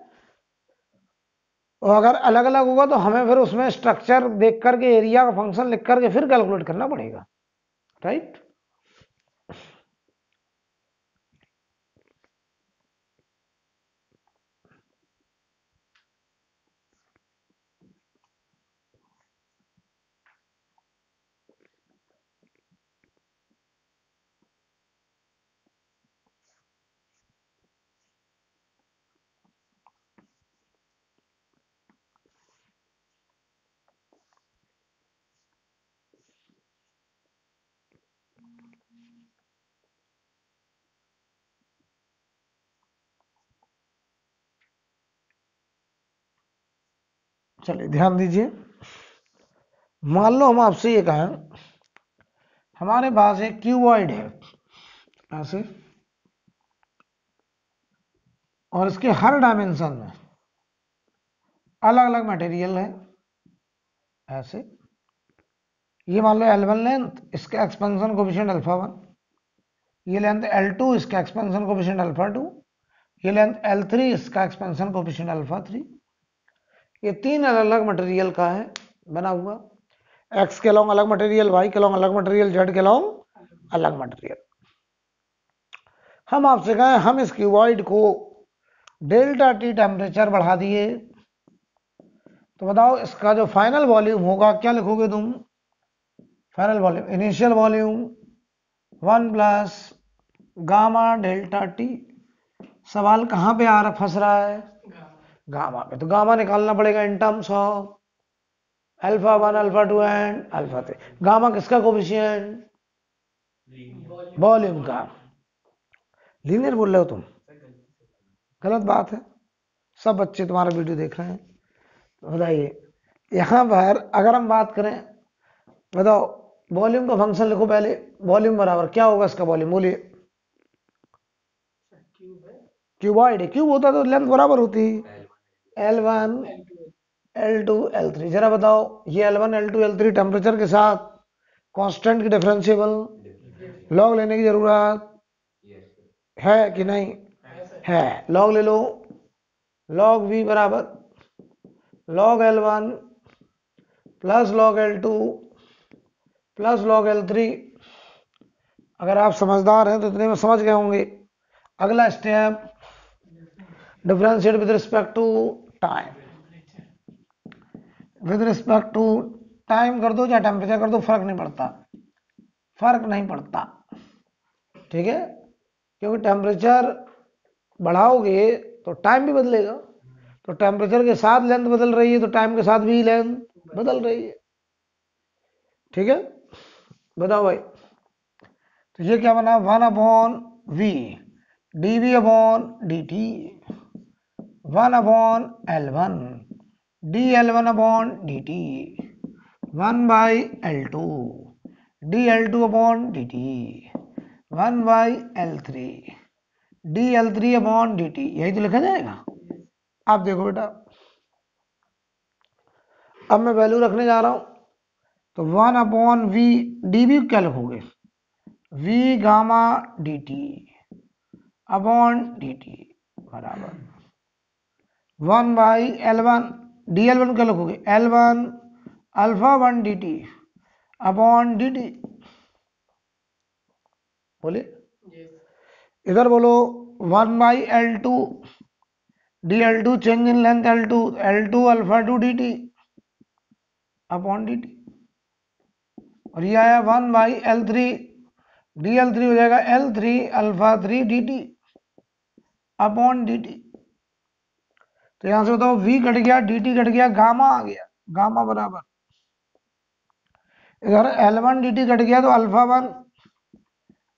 और अगर अलग अलग होगा तो हमें फिर उसमें स्ट्रक्चर देख करके एरिया का फ़ंक्शन लिख करके फिर कैलकुलेट करना पड़ेगा। राइट चलिए, ध्यान दीजिए। मान लो हम आपसे ये कहें, हमारे पास एक क्यूबॉइड है, ऐसे, और इसके हर डायमेंशन में अलग अलग मटेरियल है, ऐसे। ये मान लो एल वन लेंथ इसका एक्सपेंशन कोफिशिएंट अल्फ़ा वन ये लेंथ एल टू इसका एक्सपेंशन कोफिशिएंट अल्फ़ा टू ये लेंथ एल थ्री इसका एक्सपेंशन कोफिशिएंट अल्फ़ा थ्री ये तीन अलग अलग मटेरियल का है, बना हुआ। एक्स के लॉन्ग अलग मटेरियल वाई के लॉन्ग अलग मटेरियल जेड के लॉन्ग अलग मटेरियल हम आपसे कहें, हम इस क्यूबॉइड को डेल्टा टी टेम्परेचर बढ़ा दिए। तो बताओ, इसका जो फाइनल वॉल्यूम होगा, क्या लिखोगे तुम? Final volume initial volume one plus gamma delta T सवाल कहाँ पे आ रहा, फंस रहा है? गामा पे तो गामा निकालना पड़ेगा in terms of alpha one alpha two and alpha three gamma किसका कोफिशिएंट वॉल्यूम का। लीनियर बोल रहे हो तुम? गलत बात है। सब बच्चे तुम्हारा वीडियो देख रहे हैं। तो बताइए यहाँ पर अगर हम बात करें बताओ वॉल्यूम का फ़ंक्शन लिखो पहले वॉल्यूम बराबर क्या होगा इसका वॉल्यूम बोलिए। क्यूबॉइड क्यूब होता तो लेंथ बराबर होती। L one L two L three जरा बताओ, ये L one L two L three temperature के साथ कांस्टेंट की डिफरेंशिएबल लॉग लेने की ज़रूरत है कि नहीं? है। लॉग ले लो। लॉग वी बराबर log L one plus log L two plus log L three अगर आप समझदार हैं तो इतने में समझ गए होंगे। अगला step differentiate with respect to time with respect to time कर दो या टेम्परेचर कर दो, फ़र्क नहीं पड़ता। फ़र्क नहीं पड़ता। ठीक है? क्योंकि टेम्परेचर बढ़ाओगे तो टाइम भी बदलेगा। तो टेम्परेचर के साथ लेंथ बदल रही है तो टाइम के साथ भी लेंथ बदल रही है। ठीक है? बताओ भाई। तो ये क्या बना? One upon V D V upon D T one upon L one, D L one upon D T, one by L two, D L two upon D T, one by L three, D L three upon D T. यही तो लिखा जाएगा। आप देखो बेटा, अब मैं value रखने जा रहा हूँ। तो वन अपॉन वी, डी भी क्या लिखोगे? V gamma D T upon D T, बराबर। One by L one D L one क्या लिखोगे? L one alpha one D T upon D T. बोलिए। इधर बोलो one by L two D L two change in length L two L two alpha two D T upon D T. और ये आया one by L three D L three हो जाएगा L three alpha three D T upon D T. तो यहाँ से बताओ v घट गया डी टी घट गया गामा आ गया गामा बराबर इधर L one D T cut गया तो alpha one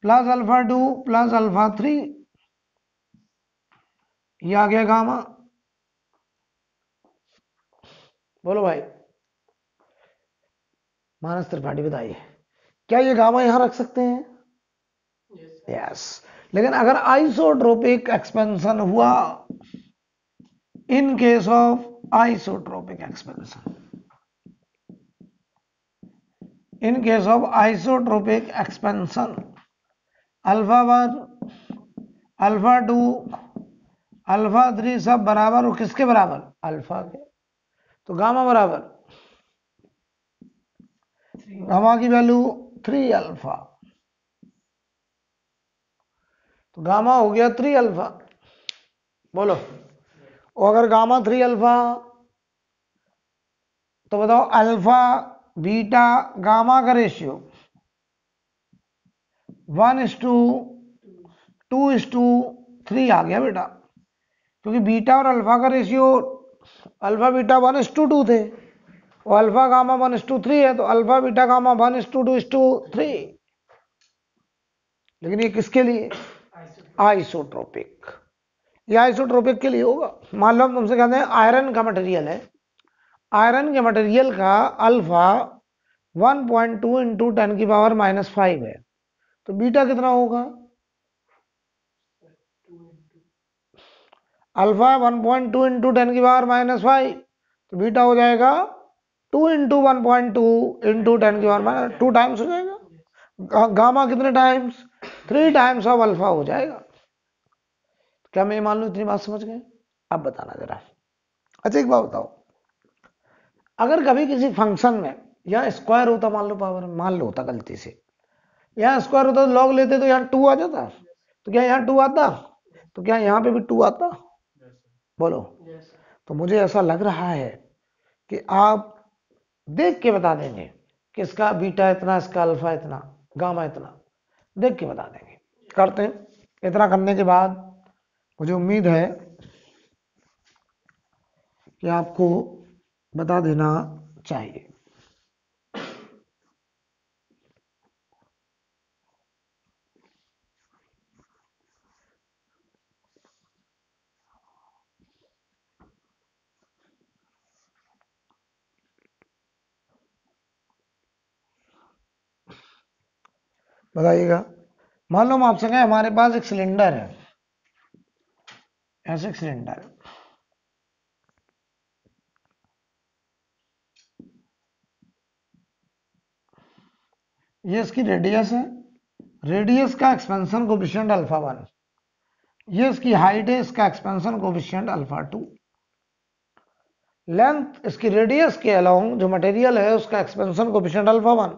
plus alpha two plus alpha three ये आ गया गामा बोलो भाई मानस त्रिपाठी बताइए क्या ये गामा यहाँ रख सकते हैं यस yes. yes. लेकिन अगर आइसोट्रोपिक एक्सपेंशन हुआ in case of isotropic expansion in case of isotropic expansion alpha one alpha two alpha three सब बराबर और किसके बराबर? अल्फ़ा के। तो गामा बराबर। गामा की वैल्यू थ्री अल्फ़ा तो गामा हो गया थ्री अल्फ़ा बोलो। और अगर गामा थ्री अल्फ़ा तो बताओ अल्फ़ा बीटा गामा का ratio one is to two is to three आ गया बेटा। क्योंकि बीटा और अल्फ़ा का ratio alpha beta one is to two थे। और alpha gamma one is to three है तो alpha beta gamma one is to two is to three. लेकिन ये किसके लिए? आइसोट्रोपिक ये आइसोट्रोपिक के लिए होगा। मान लो हम तुमसे कहते हैं आयरन का मटेरियल है। आयरन के मटेरियल का alpha 1.2 point two into ten की पावर माइनस फाइव है। तो बीटा कितना होगा? Alpha 1.2 point two into ten की पावर माइनस फाइव तो बीटा हो जाएगा two into one point two into ten की पावर माइनस टू टाइम्स हो जाएगा। गामा कितने times three times of alpha हो जाएगा। क्या मैं मान लू इतनी बात समझ गए? अब बताना जरा। अच्छा एक बात बताओ। अगर कभी किसी फ़ंक्शन में यहाँ स्क्वायर होता, मान लो पावर मान लो होता गलती से। यहाँ स्क्वायर होता तो लॉग लेते तो यहाँ टू आ जाता। तो क्या यहाँ टू आता? तो क्या यहाँ पे भी टू आता? बोलो। तो मुझे ऐसा लग रहा है कि आप देख के बता देंगे कि इसका बीटा इतना, इसका अल्फ़ा इतना गामा इतना। देख के बता देंगे। करते हैं। इतना करने के बाद मुझे उम्मीद है कि आपको बता देना चाहिए। बताइएगा। मान लो हम आपसे कहें हमारे पास एक सिलेंडर है। ऐसे एक सिलेंडर ये इसकी रेडियस है। रेडियस का एक्सपेंशन कोफिशिएंट अल्फ़ा वन ये इसकी हाइट है, इसका expansion coefficient alpha two length इसकी रेडियस के अलोंग जो मटेरियल है, उसका एक्सपेंशन कोफिशिएंट अल्फ़ा वन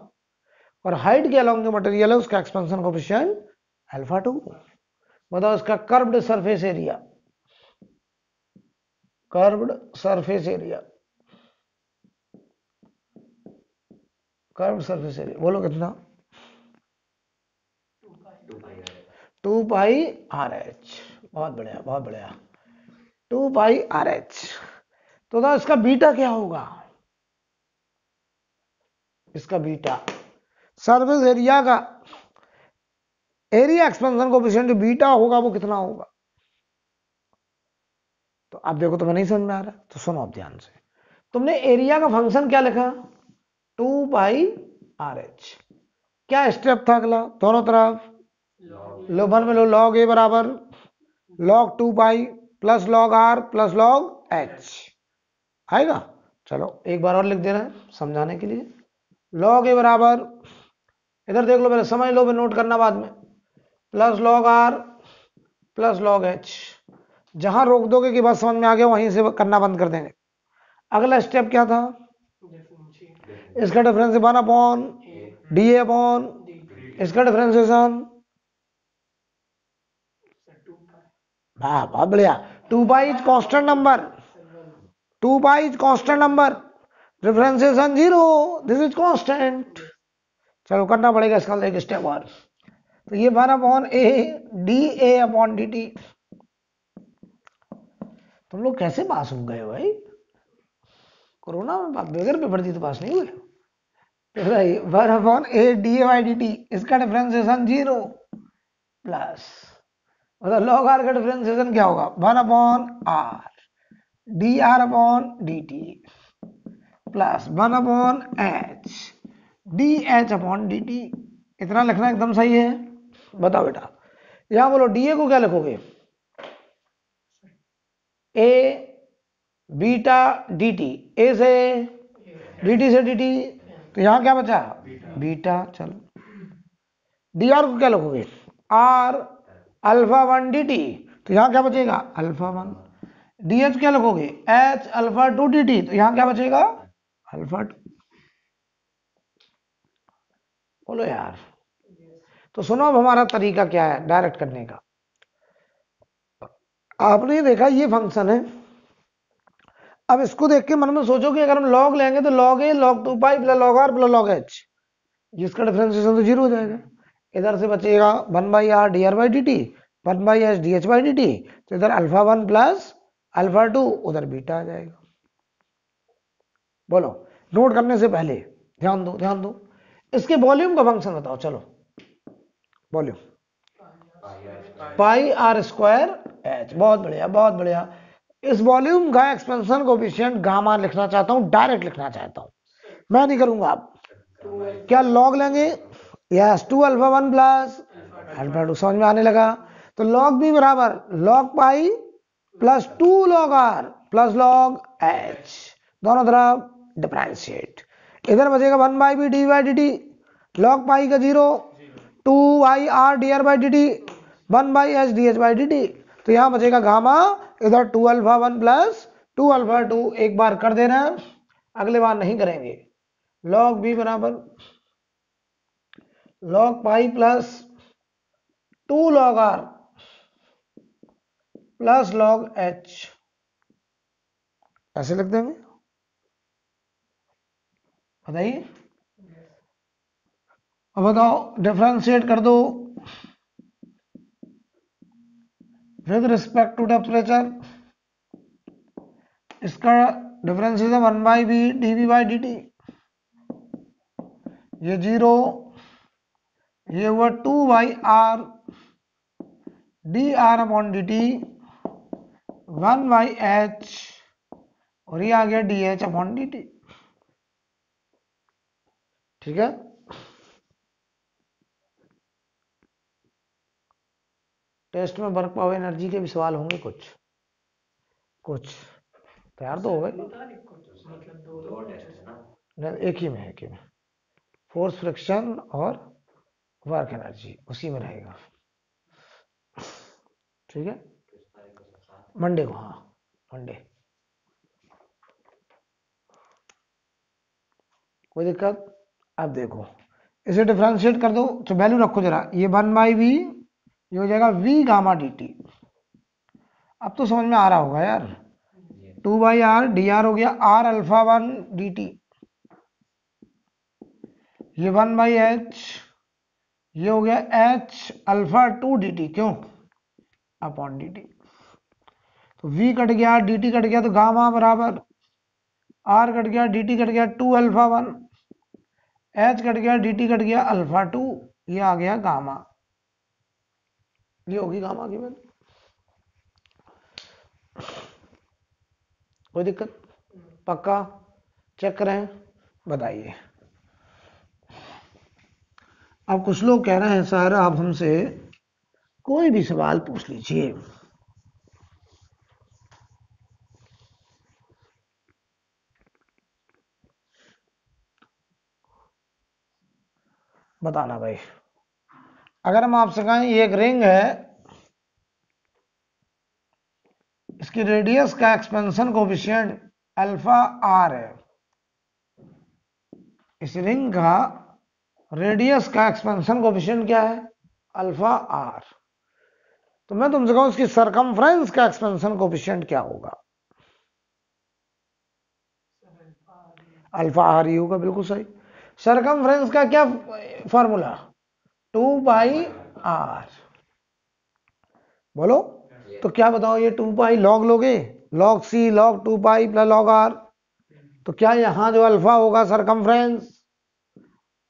और हाइट के अलोंग जो मटेरियल है, उसका एक्सपेंशन कोफिशिएंट अल्फ़ा टू बताओ इसका curved surface area curved surface area curved surface area बोलो कितना? Two pi R H. बहुत बढ़िया बहुत बढ़िया. Two pi R H. तो ना इसका बीटा क्या होगा? इसका बीटा. सरफेस एरिया का एरिया एक्सपेंशन जो बीटा होगा वो कितना होगा? तो आप देखो तुम्हें नहीं समझ में आ रहा तो सुनो आप ध्यान से। तुमने एरिया का फ़ंक्शन क्या लिखा? Two by R H. क्या स्टेप था अगला? दोनों तरफ़? लो, वन में लो लॉग ए बराबर। Log two by plus log R plus log H आएगा? चलो, एक बार और लिख दे रहे हैं, समझाने के लिए। लॉग ए बराबर। इधर देख लो पहले समझ लो, मैं नोट करना बाद में। Plus log R plus log H जहाँ रोक दोगे कि बात समझ में आ गया, वहीं से करना बंद कर देंगे। अगला स्टेप क्या था? इसका difference one upon D A upon इसका डिफरेंशिएशन हाँ बहुत बढ़िया। Two by is constant number two by is constant number differentiation zero this is constant चलो, करना पड़ेगा इसका एक स्टेप और। तो ये one upon A D A upon D T तुम लोग कैसे पास हो गए भाई? कोरोना में बगैर पेपर दी तो पास नहीं हुए। भाई one upon A, D, A, Y, D, T, इसका डिफ्रेंसिएशन ज़ीरो प्लस मतलब लॉग आर का डिफ्रेंसिएशन क्या होगा? One upon R, D R upon D T plus one upon H, D H upon D T. इतना लिखना एकदम सही है। बताओ बेटा, यहाँ बोलो, डी ए को क्या लिखोगे? A beta D T A से डी टी से डी टी तो यहाँ क्या बचा? बीटा चलो। डी आर को क्या लिखोगे R alpha one D T तो यहाँ क्या बचेगा? अल्फ़ा वन डी एच क्या लिखोगे H alpha two D T तो यहाँ क्या बचेगा? अल्फ़ा टू बोलो यार। तो सुनो अब हमारा तरीका क्या है डायरेक्ट करने का। आपने देखा, ये फ़ंक्शन है। अब इसको देख के मन में सोचो कि अगर हम लॉग लेंगे तो log A log two pi plus log R plus log H जिसका डिफ्रेंसिएशन तो ज़ीरो हो जाएगा। इधर से बचेगा one by R D R by D T one by H D H by D T तो इधर alpha one plus alpha two उधर बीटा आ जाएगा। बोलो नोट करने से पहले, ध्यान दो ध्यान दो। इसके वॉल्यूम का फ़ंक्शन बताओ, चलो। Volume pi R square H बहुत बढ़िया बहुत बढ़िया। इस वॉल्यूम का एक्सपेंशन कोफिशिएंट गामा लिखना चाहता हूँ डायरेक्ट लिखना चाहता हूँ। मैं नहीं करूँगा आप क्या लॉग लेंगे? Yes two alpha one plus alpha two समझ में आने लगा। तो लॉग भी बराबर log pi plus two log R plus log H दोनों तरफ़ डिफ्रेंशिएट इधर बचेगा one by B D by D T log pi का zero two Y R D R by D T one by H D H by D T तो यहाँ बचेगा gamma, इधर two alpha one plus two alpha two एक बार कर देना, अगले बार नहीं करेंगे। लॉग बी बराबर log pi plus two log R plus log H ऐसे लिख देंगे? बताइए। अब बताओ डिफ्रेंशिएट कर दो। विद रिस्पेक्ट टू टेम्परेचर इसका डिफरेंस है one by B D B by D T ये ज़ीरो ये हुआ two by R D R upon D T one by H और ये आ गया D H upon D T ठीक है? टेस्ट में वर्क पावर एनर्जी के भी सवाल होंगे कुछ। कुछ। तैयार तो हो गए। एक ही में एक ही में। फोर्स, फ्रिक्शन और वर्क एनर्जी, उसी में रहेगा। ठीक है? मंडे को हाँ मंडे। कोई दिक्कत? अब देखो। इसे डिफ्रेंशिएट कर दो तो वैल्यू रखो जरा। ये वन बाई वी ये हो जाएगा वी गामा डी टी अब तो समझ में आ रहा होगा यार। Two by R D R हो गया R alpha one D T ये वन बाई एच ये हो गया H alpha two D T क्यों? अपॉन डी टी तो वी कट गया डी टी कट गया तो गामा बराबर। आर कट गया डी टी कट गया two alpha one. H cut गया डी टी कट गया अल्फ़ा टू। ये आ गया गामा। ये होगी गामा की वैल्यू कोई दिक्कत? पक्का? चेक करें, बताइए। अब कुछ लोग कह रहे हैं सर आप हमसे कोई भी सवाल पूछ लीजिए। बताना भाई। अगर हम आपसे कहें एक रिंग है, इसकी रेडियस का एक्सपेंशन कोफिशियंट अल्फ़ा आर है। इस रिंग का रेडियस का एक्सपेंशन कोफिशियंट क्या है? अल्फ़ा आर तो मैं तुमसे कहूँ, इसकी सरकमफ्रेंस का एक्सपेंशन कोफिशियंट क्या होगा? अल्फ़ा आर ही होगा, बिल्कुल सही। सरकमफ्रेंस का क्या फॉर्मूला टू बाई आर। बोलो? तो क्या बताओ ये टू पाई लॉग लोगे? Log C log two pi plus log R. तो क्या यहाँ जो अल्फ़ा होगा सरकमफ्रेंस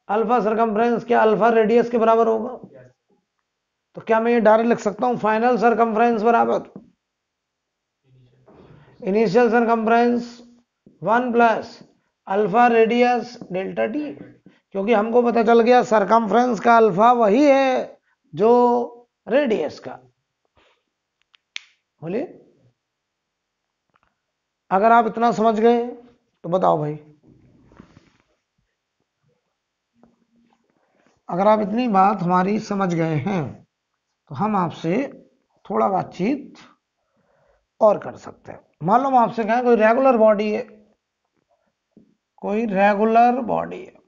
अल्फ़ा सरकमफ्रेंस क्या अल्फ़ा रेडियस के बराबर होगा? तो क्या मैं ये डायरेक्ट लिख सकता हूँ? फाइनल सरकमफ्रेंस बराबर। Initial circumference one plus alpha radius delta T. क्योंकि हमको पता चल गया सरकमफ्रेंस का अल्फ़ा वही है जो रेडियस का। बोलिए? अगर आप इतना समझ गए तो बताओ भाई। अगर आप इतनी बात हमारी समझ गए हैं तो हम आपसे थोड़ा बातचीत और कर सकते हैं। मान लो हम आपसे कहें, कोई रेगुलर बॉडी है? कोई रेगुलर बॉडी है।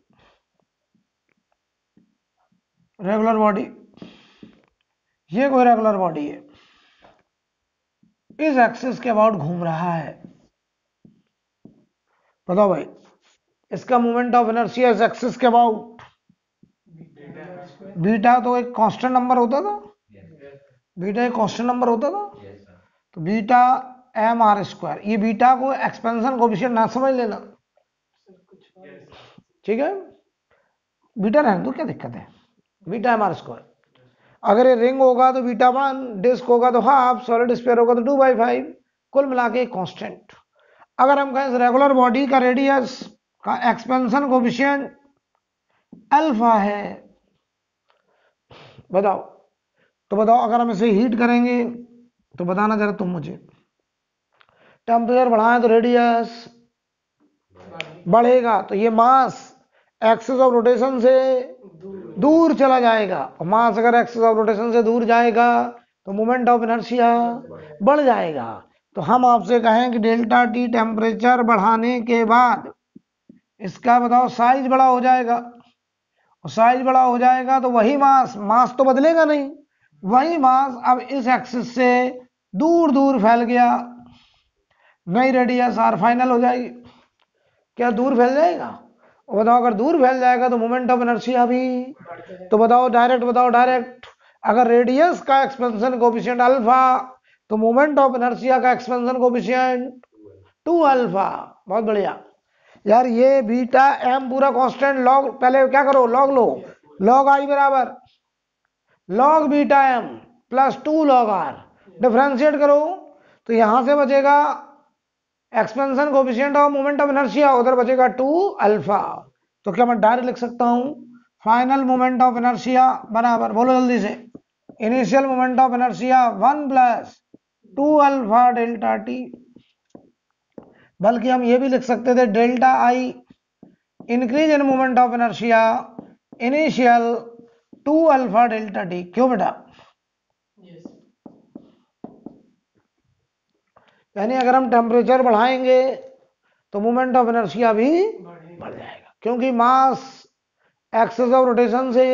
रेगुलर बॉडी ये कोई रेगुलर बॉडी है। इस एक्सिस के अबाउट घूम रहा है। बताओ भाई, इसका मूवमेंट ऑफ़ इनर्शिया इस एक्सिस के अबाउट बीटा तो एक कांस्टेंट नंबर होता था? बीटा एक कांस्टेंट नंबर होता था? तो बीटा एम आर स्क्वायर ये बीटा को एक्सपेंशन कोफिशिएंट ना समझ लेना। ठीक है? बीटा रहने दो, क्या दिक्कत है? बीटा एम आर स्क्वायर अगर ये रिंग होगा तो बीटा वन डिस्क होगा तो हाफ़ सॉलिड स्पेयर होगा तो टू बाई फाइव कुल मिला के कॉन्स्टेंट अगर हम कहें रेगुलर बॉडी का रेडियस का एक्सपेंशन कोफिशिएंट अल्फ़ा है, बताओ। तो बताओ, अगर हम इसे हीट करेंगे तो बताना जरा तुम मुझे। टेम्परेचर बढ़ाएँ तो रेडियस बढ़ेगा तो ये मास एक्सिस ऑफ़ रोटेशन से दूर चला जाएगा। और मास अगर एक्सेस ऑफ़ रोटेशन से दूर जाएगा तो मोमेंट ऑफ़ इनर्शिया बढ़ जाएगा। तो हम आपसे कहें कि डेल्टा टी टेम्परेचर बढ़ाने के बाद इसका बताओ साइज़ बड़ा हो जाएगा। और साइज़ बड़ा हो जाएगा तो वही मास मास तो बदलेगा नहीं। वही मास अब इस एक्सिस से दूर दूर फैल गया। नई रेडियस आर फाइनल हो जाएगी। क्या दूर फैल जाएगा? और बताओ, अगर दूर फैल जाएगा तो मोमेंट ऑफ़ इनर्शिया भी। तो बताओ डायरेक्ट बताओ डायरेक्ट अगर रेडियस का एक्सपेंशन कोफिशिएंट अल्फ़ा तो मोमेंट ऑफ़ इनर्शिया का एक्सपेंशन कोफिशिएंट टू अल्फ़ा बहुत बढ़िया। यार, ये बीटा एम पूरा कांस्टेंट लॉग पहले क्या करो लॉग लो। लॉग आई बराबर। Log beta M plus two log R differentiate करो। तो यहाँ से बचेगा expansion coefficient of moment of inertia उधर बचेगा टू अल्फ़ा तो क्या मैं डायरेक्ट लिख सकता हूँ? फाइनल मोमेंट ऑफ़ इनर्शिया बराबर, बोलो जल्दी से. Initial moment of inertia one plus two alpha delta T बल्कि हम ये भी लिख सकते थे delta I increase in moment of inertia initial two alpha delta T क्यों बेटा? यानी अगर हम टेम्परेचर बढ़ाएँगे तो मोमेंट ऑफ़ इनर्शिया भी बढ़ जाएगा। क्योंकि मास एक्सेस ऑफ़ रोटेशन से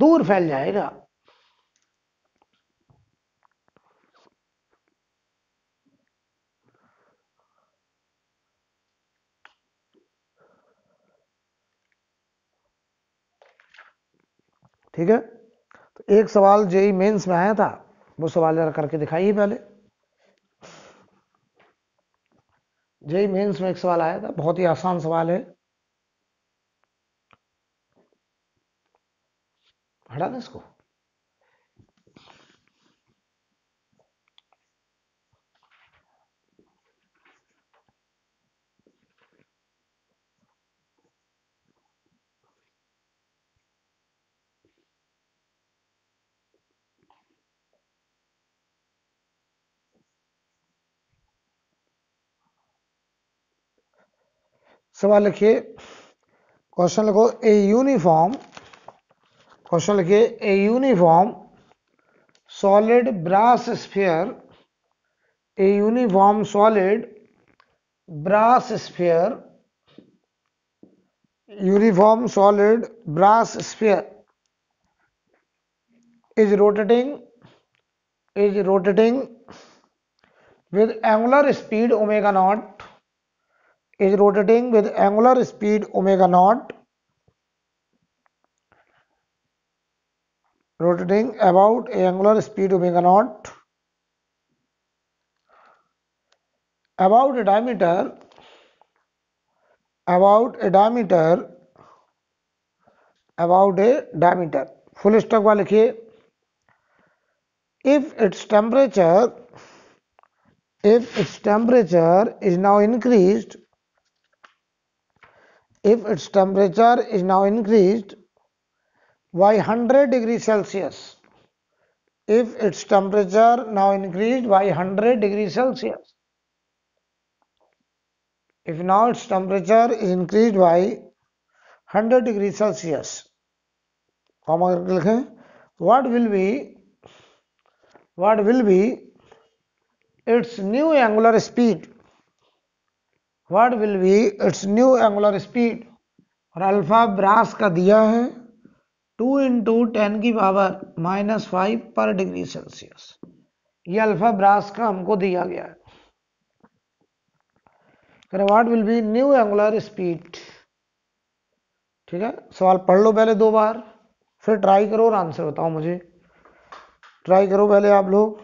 दूर फैल जाएगा। ठीक है? तो एक सवाल जेई मेंस में आया था वो सवाल जरा करके दिखाइए पहले। जेई मेंस में एक सवाल आया था, बहुत ही आसान सवाल है। हटा दें इसको। सवाल लिखिए। क्वेश्चन लिखो ए यूनिफॉर्म क्वेश्चन लिखिए a uniform solid brass sphere a uniform solid brass sphere uniform solid brass sphere is rotating is rotating with angular speed omega naught is rotating with angular speed omega naught rotating about angular speed omega naught about a diameter about a diameter about a diameter full stop वाले लिखिए if its temperature if its temperature is now increased if its temperature is now increased by 100 degree celsius if its temperature now increased by 100 degree celsius if now its temperature is increased by 100 degree celsius what will be what will be its new angular speed what will be its new angular speed? और alpha brass का दिया है two into ten की power minus five पर degree Celsius ये alpha brass का हमको दिया गया है। What will be new angular speed ठीक है? सवाल पढ़ लो पहले दो बार, फिर ट्राई करो और आंसर बताओ मुझे। ट्राई करो पहले आप लोग।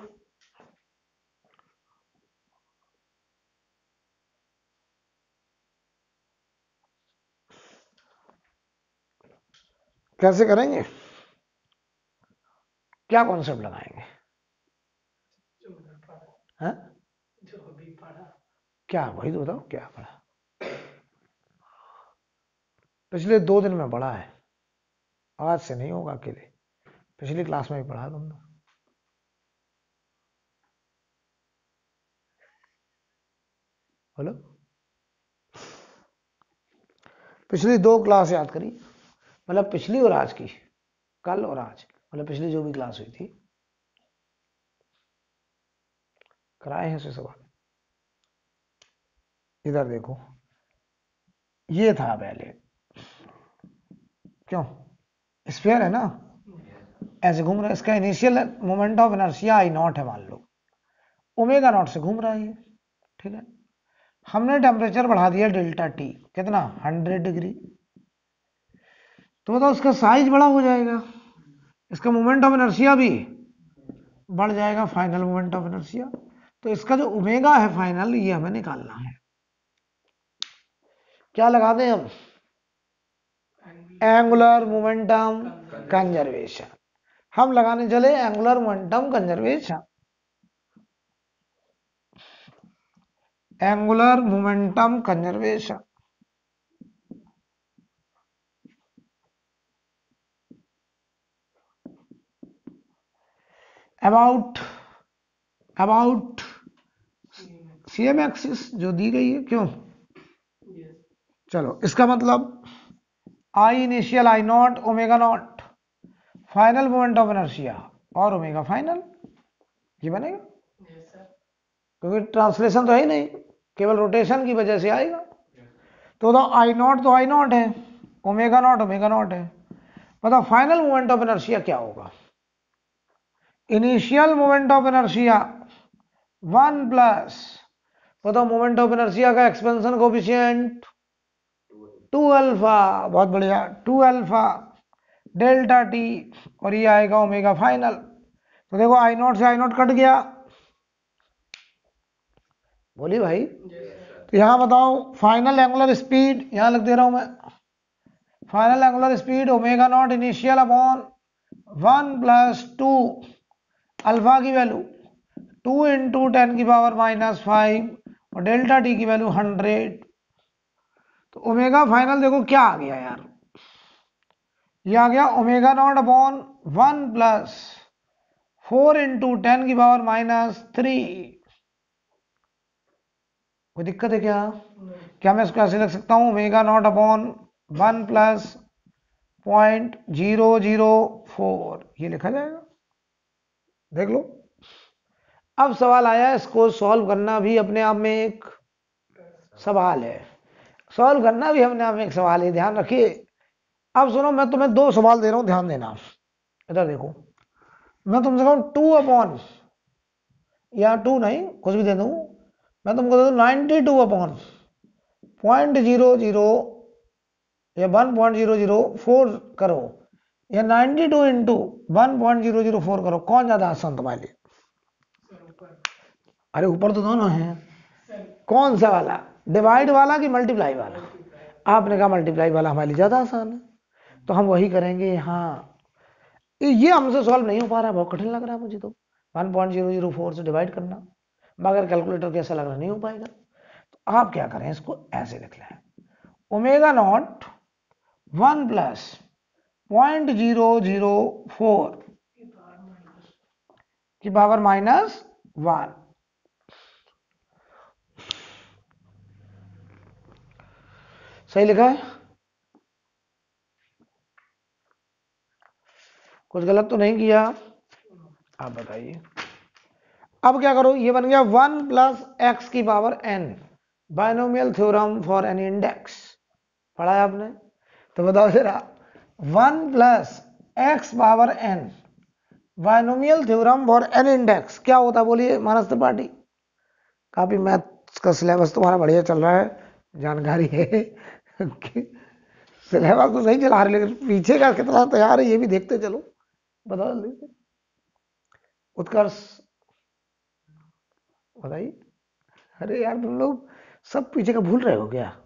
कैसे करेंगे? क्या कॉन्सेप्ट लगाएँगे? हाँ? जो अभी पढ़ा। क्या? वही तो बताओ क्या पढ़ा? पिछले दो दिन में पढ़ा है। आज से नहीं होगा अकेले। पिछली क्लास में भी पढ़ा तुमने। बोलो। पिछली दो क्लास याद करी मतलब पिछली और आज की, कल और आज मतलब पिछली जो भी क्लास हुई थी। कराए हैं सवाल। इधर देखो। ये था पहले। क्यों? स्पेयर है ना? ऐसे घूम रहा है। इसका initial moment of inertia I not है मान लो। ओमेगा नॉट से घूम रहा है ये। ठीक है? हमने टेम्परेचर बढ़ा दिया डेल्टा टी कितना? 100 डिग्री तो बताओ उसका साइज़ बड़ा हो जाएगा। इसका मोमेंट ऑफ़ एनर्सिया भी बढ़ जाएगा फाइनल मोमेंट ऑफ़ एनर्सिया तो इसका जो उमेगा है फाइनल ये हमें निकालना है। क्या लगा दें हम? एंगुलर मोमेंटम कंजर्वेशन हम लगाने चले angular momentum conservation angular momentum momentum about about CM axis जो दी गई है क्यों. चलो इसका मतलब I initial I naught omega naught final moment of inertia और ओमेगा फाइनल ये बनेगा? Yes, क्योंकि ट्रांसलेशन तो है ही नहीं केवल रोटेशन की वजह से आएगा। तो बताओ आई नॉट तो आई नॉट है ओमेगा नॉट ओमेगा नॉट है। बताओ फाइनल मोमेंट ऑफ़ एनर्शिया क्या होगा? Initial moment of inertia one plus बताओ मोमेंट ऑफ़ एनर्शिया का एक्सपेंशन कोफिशियंट टू अल्फ़ा बहुत बढ़िया टू अल्फ़ा डेल्टा टी और ये आएगा ओमेगा फाइनल तो देखो आई नॉट से आई नॉट कट गया। बोली भाई? तो यहाँ बताओ फाइनल एंगुलर स्पीड यहाँ लिख दे रहा हूँ मैं। Final angular speed omega not initial upon one plus two alpha की वैल्यू टू इंटू टेन की पावर माइनस फाइव और डेल्टा टी की वैल्यू हंड्रेड तो ओमेगा फाइनल देखो क्या आ गया यार? ये आ गया omega not upon one plus four into ten की पावर माइनस थ्री कोई दिक्कत है क्या? क्या मैं इसको ऐसे लिख सकता हूँ? Omega not upon one plus point zero zero four ये लिखा जाएगा? देख लो। अब सवाल आया, इसको सॉल्व करना भी अपने आप में एक सवाल है। सॉल्व करना भी अपने आप में एक सवाल है, ध्यान रखिए। अब सुनो, मैं तुम्हें दो सवाल दे रहा हूँ, ध्यान देना। इधर देखो। मैं तुमसे कहूँ टू अपॉन या टू नहीं, कुछ भी दे दू। मैं तुमको दे दू ninety two upon point zero zero या one point zero zero four करो। या ninety two into one point zero zero four करो, कौन ज़्यादा आसान तुम्हारे लिए अरे ऊपर तो दोनों हैं। कौन सा वाला? डिवाइड वाला कि मल्टीप्लाई वाला? आपने कहा मल्टीप्लाई वाला हमारे लिए ज़्यादा आसान है। तो हम वही करेंगे हाँ ये हमसे सॉल्व नहीं हो पा रहा है बहुत कठिन लग रहा है मुझे तो। One point zero zero four से डिवाइड करना। मगर कैलकुलेटर कैसा लग रहा नहीं हो पाएगा। तो आप क्या करें, इसको ऐसे लिख लें। Omega not one plus point zero zero four की पावर माइनस वन। सही लिखा है? कुछ गलत तो नहीं किया। आप बताइए। अब क्या करो? ये बन गया वन प्लस एक्स की power N. Binomial theorem for N index. पढ़ा है आपने? तो बताओ जरा। One plus X power N. Binomial theorem for N index. क्या होता है बोलिए, मानस त्रिपाठी? काफ़ी मैथ्स का सिलेबस तुम्हारा बढ़िया चल रहा है। जानकारी है। सिलेबस तो सही चला रहे लेकिन पीछे का कितना तैयार है, ये भी देखते चलो। बता दीजिए उत्कर्ष। बताइए। अरे यार, तुम लोग सब पीछे का भूल रहे हो क्या?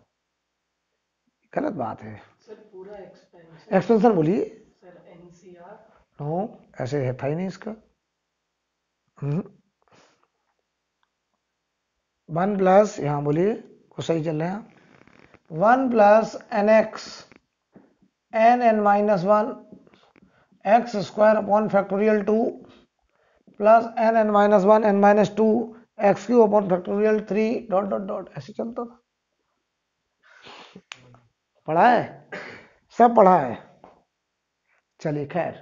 गलत बात है। एक्सपेंशन एक्सपेंशन बोलिए। नो ऐसे है था ही नहीं इसका। वन प्लस यहाँ बोलिए सही चल रहा है। One plus N X N N minus one X square upon factorial two plus N N minus one N minus two X cube upon factorial three dot dot dot ऐसे चलता था। पढ़ा है? सब पढ़ा है। चलिए खैर,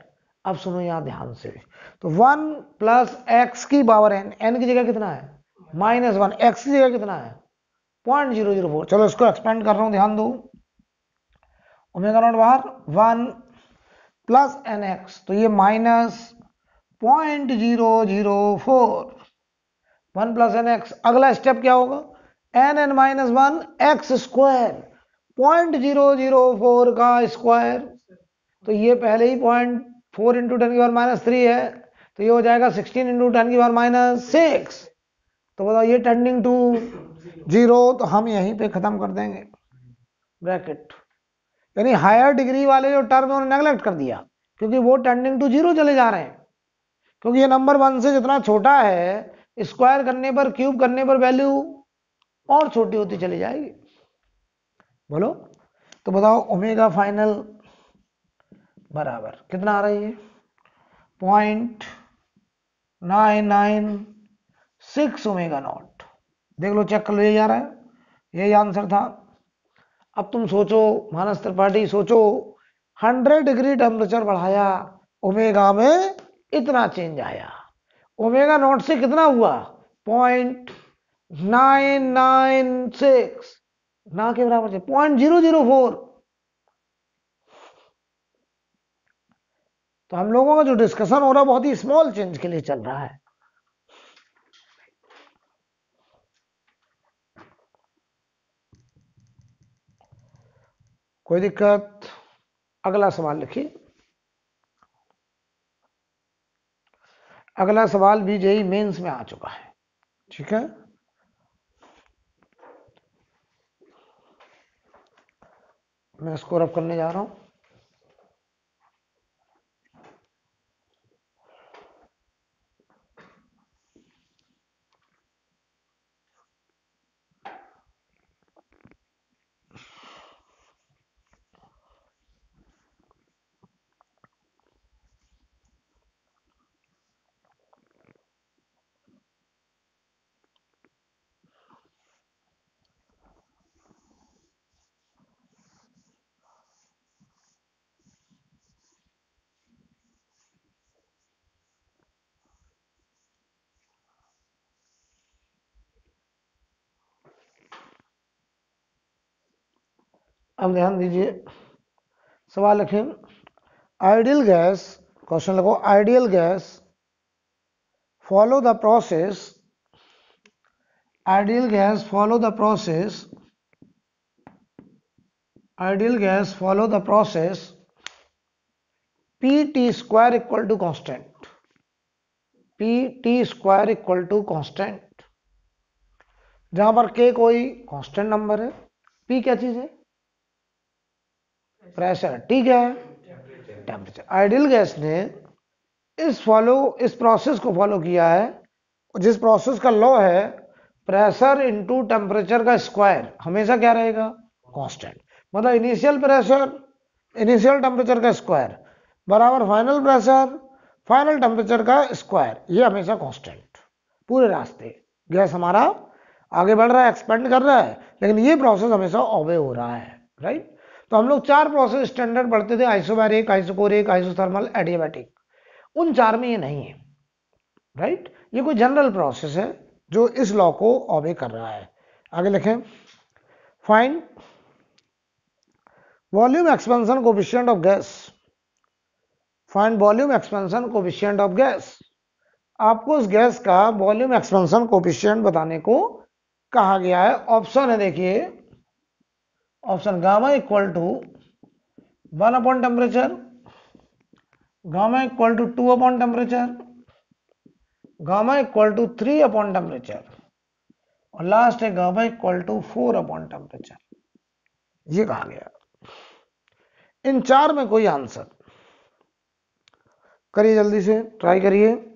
अब सुनो यहाँ ध्यान से। तो वन प्लस एक्स की पावर एन एन की जगह कितना है? माइनस वन, एक्स की जगह कितना है? Point zero zero four. चलो इसको एक्सपेंड कर रहा हूँ, ध्यान दो। ओमेगा नॉट बाहर, वन प्लस एन एक्स तो ये minus point zero zero four. One plus N X, अगला स्टेप क्या होगा? N N minus one X square. Point zero zero four का स्क्वायर तो ये पहले ही पॉइंट फोर इंटू टेन की बार माइनस थ्री है तो ये हो जाएगा सिक्सटीन इंटू टेन की बार माइनस सिक्स तो बताओ ये टेंडिंग टू ज़ीरो तो हम यहीं पे खत्म कर देंगे। ब्रैकेट यानी हायर डिग्री वाले जो टर्म उन्होंने नेगलेक्ट कर दिया, क्योंकि वो टेंडिंग टू ज़ीरो चले जा रहे हैं। क्योंकि ये नंबर वन से जितना छोटा है स्क्वायर करने पर क्यूब करने पर वैल्यू और छोटी होती चली जाएगी। बोलो। तो बताओ ओमेगा फाइनल बराबर कितना आ रही है point nine nine six omega not देख लो चेक कर लो, यही आ रहा है। यही आंसर था। अब तुम सोचो, मानस त्रिपाठी, सोचो हंड्रेड डिग्री टेम्परेचर बढ़ाया ओमेगा में इतना चेंज आया। ओमेगा नॉट से कितना हुआ? पॉइंट नाइन नाइन सिक्स ना के बराबर से। पॉइंट ज़ीरो ज़ीरो फोर तो हम लोगों का जो डिस्कशन हो रहा है, बहुत ही स्मॉल चेंज के लिए चल रहा है। कोई दिक्कत? अगला सवाल लिखिए। अगला सवाल भी जेई मेंस में आ चुका है। ठीक है? मैं इसको रब करने जा रहा हूँ। अब ध्यान दीजिए। सवाल लिखें आइडियल गैस, क्वेश्चन लिखो ideal gas follow the process ideal gas follow the process ideal gas follow the process P T square equal to constant P T square equal to constant जहाँ पर के कोई कांस्टेंट नंबर है P क्या चीज़ है? Pressure ठीक है? टेम्परेचर आइडियल गैस ने इस फॉलो इस प्रोसेस को फॉलो किया है। जिस प्रोसेस का लॉ है प्रेशर इनटू टेम्परेचर का स्क्वायर हमेशा क्या रहेगा? कांस्टेंट मतलब इनिशियल प्रेशर इनिशियल टेम्परेचर का स्क्वायर बराबर फाइनल प्रेशर फाइनल टेम्परेचर का स्क्वायर ये हमेशा कांस्टेंट पूरे रास्ते. गैस हमारा आगे बढ़ रहा है एक्सपेंड कर रहा है, लेकिन ये प्रोसेस हमेशा ओबे हो रहा है राइट तो हम लोग चार प्रोसेस स्टैंडर्ड पढ़ते थे आइसोबैरिक आइसोकोरिक आइसोथर्मल एडियाबैटिक उन चार में ये नहीं है राइट ये कोई जनरल प्रोसेस है जो इस लॉ को ऑबे कर रहा है। आगे लिखें। Find volume expansion coefficient of gas find volume expansion coefficient of gas आपको उस गैस का वॉल्यूम एक्सपेंशन कोफिशियंट बताने को कहा गया है। ऑप्शन है देखिए। Option gamma equal to one upon temperature, gamma equal to two upon temperature, gamma equal to three upon temperature, और लास्ट है gamma equal to four upon temperature. ये कहा गया। इन चार में कोई आंसर। करिए जल्दी से, ट्राई करिए।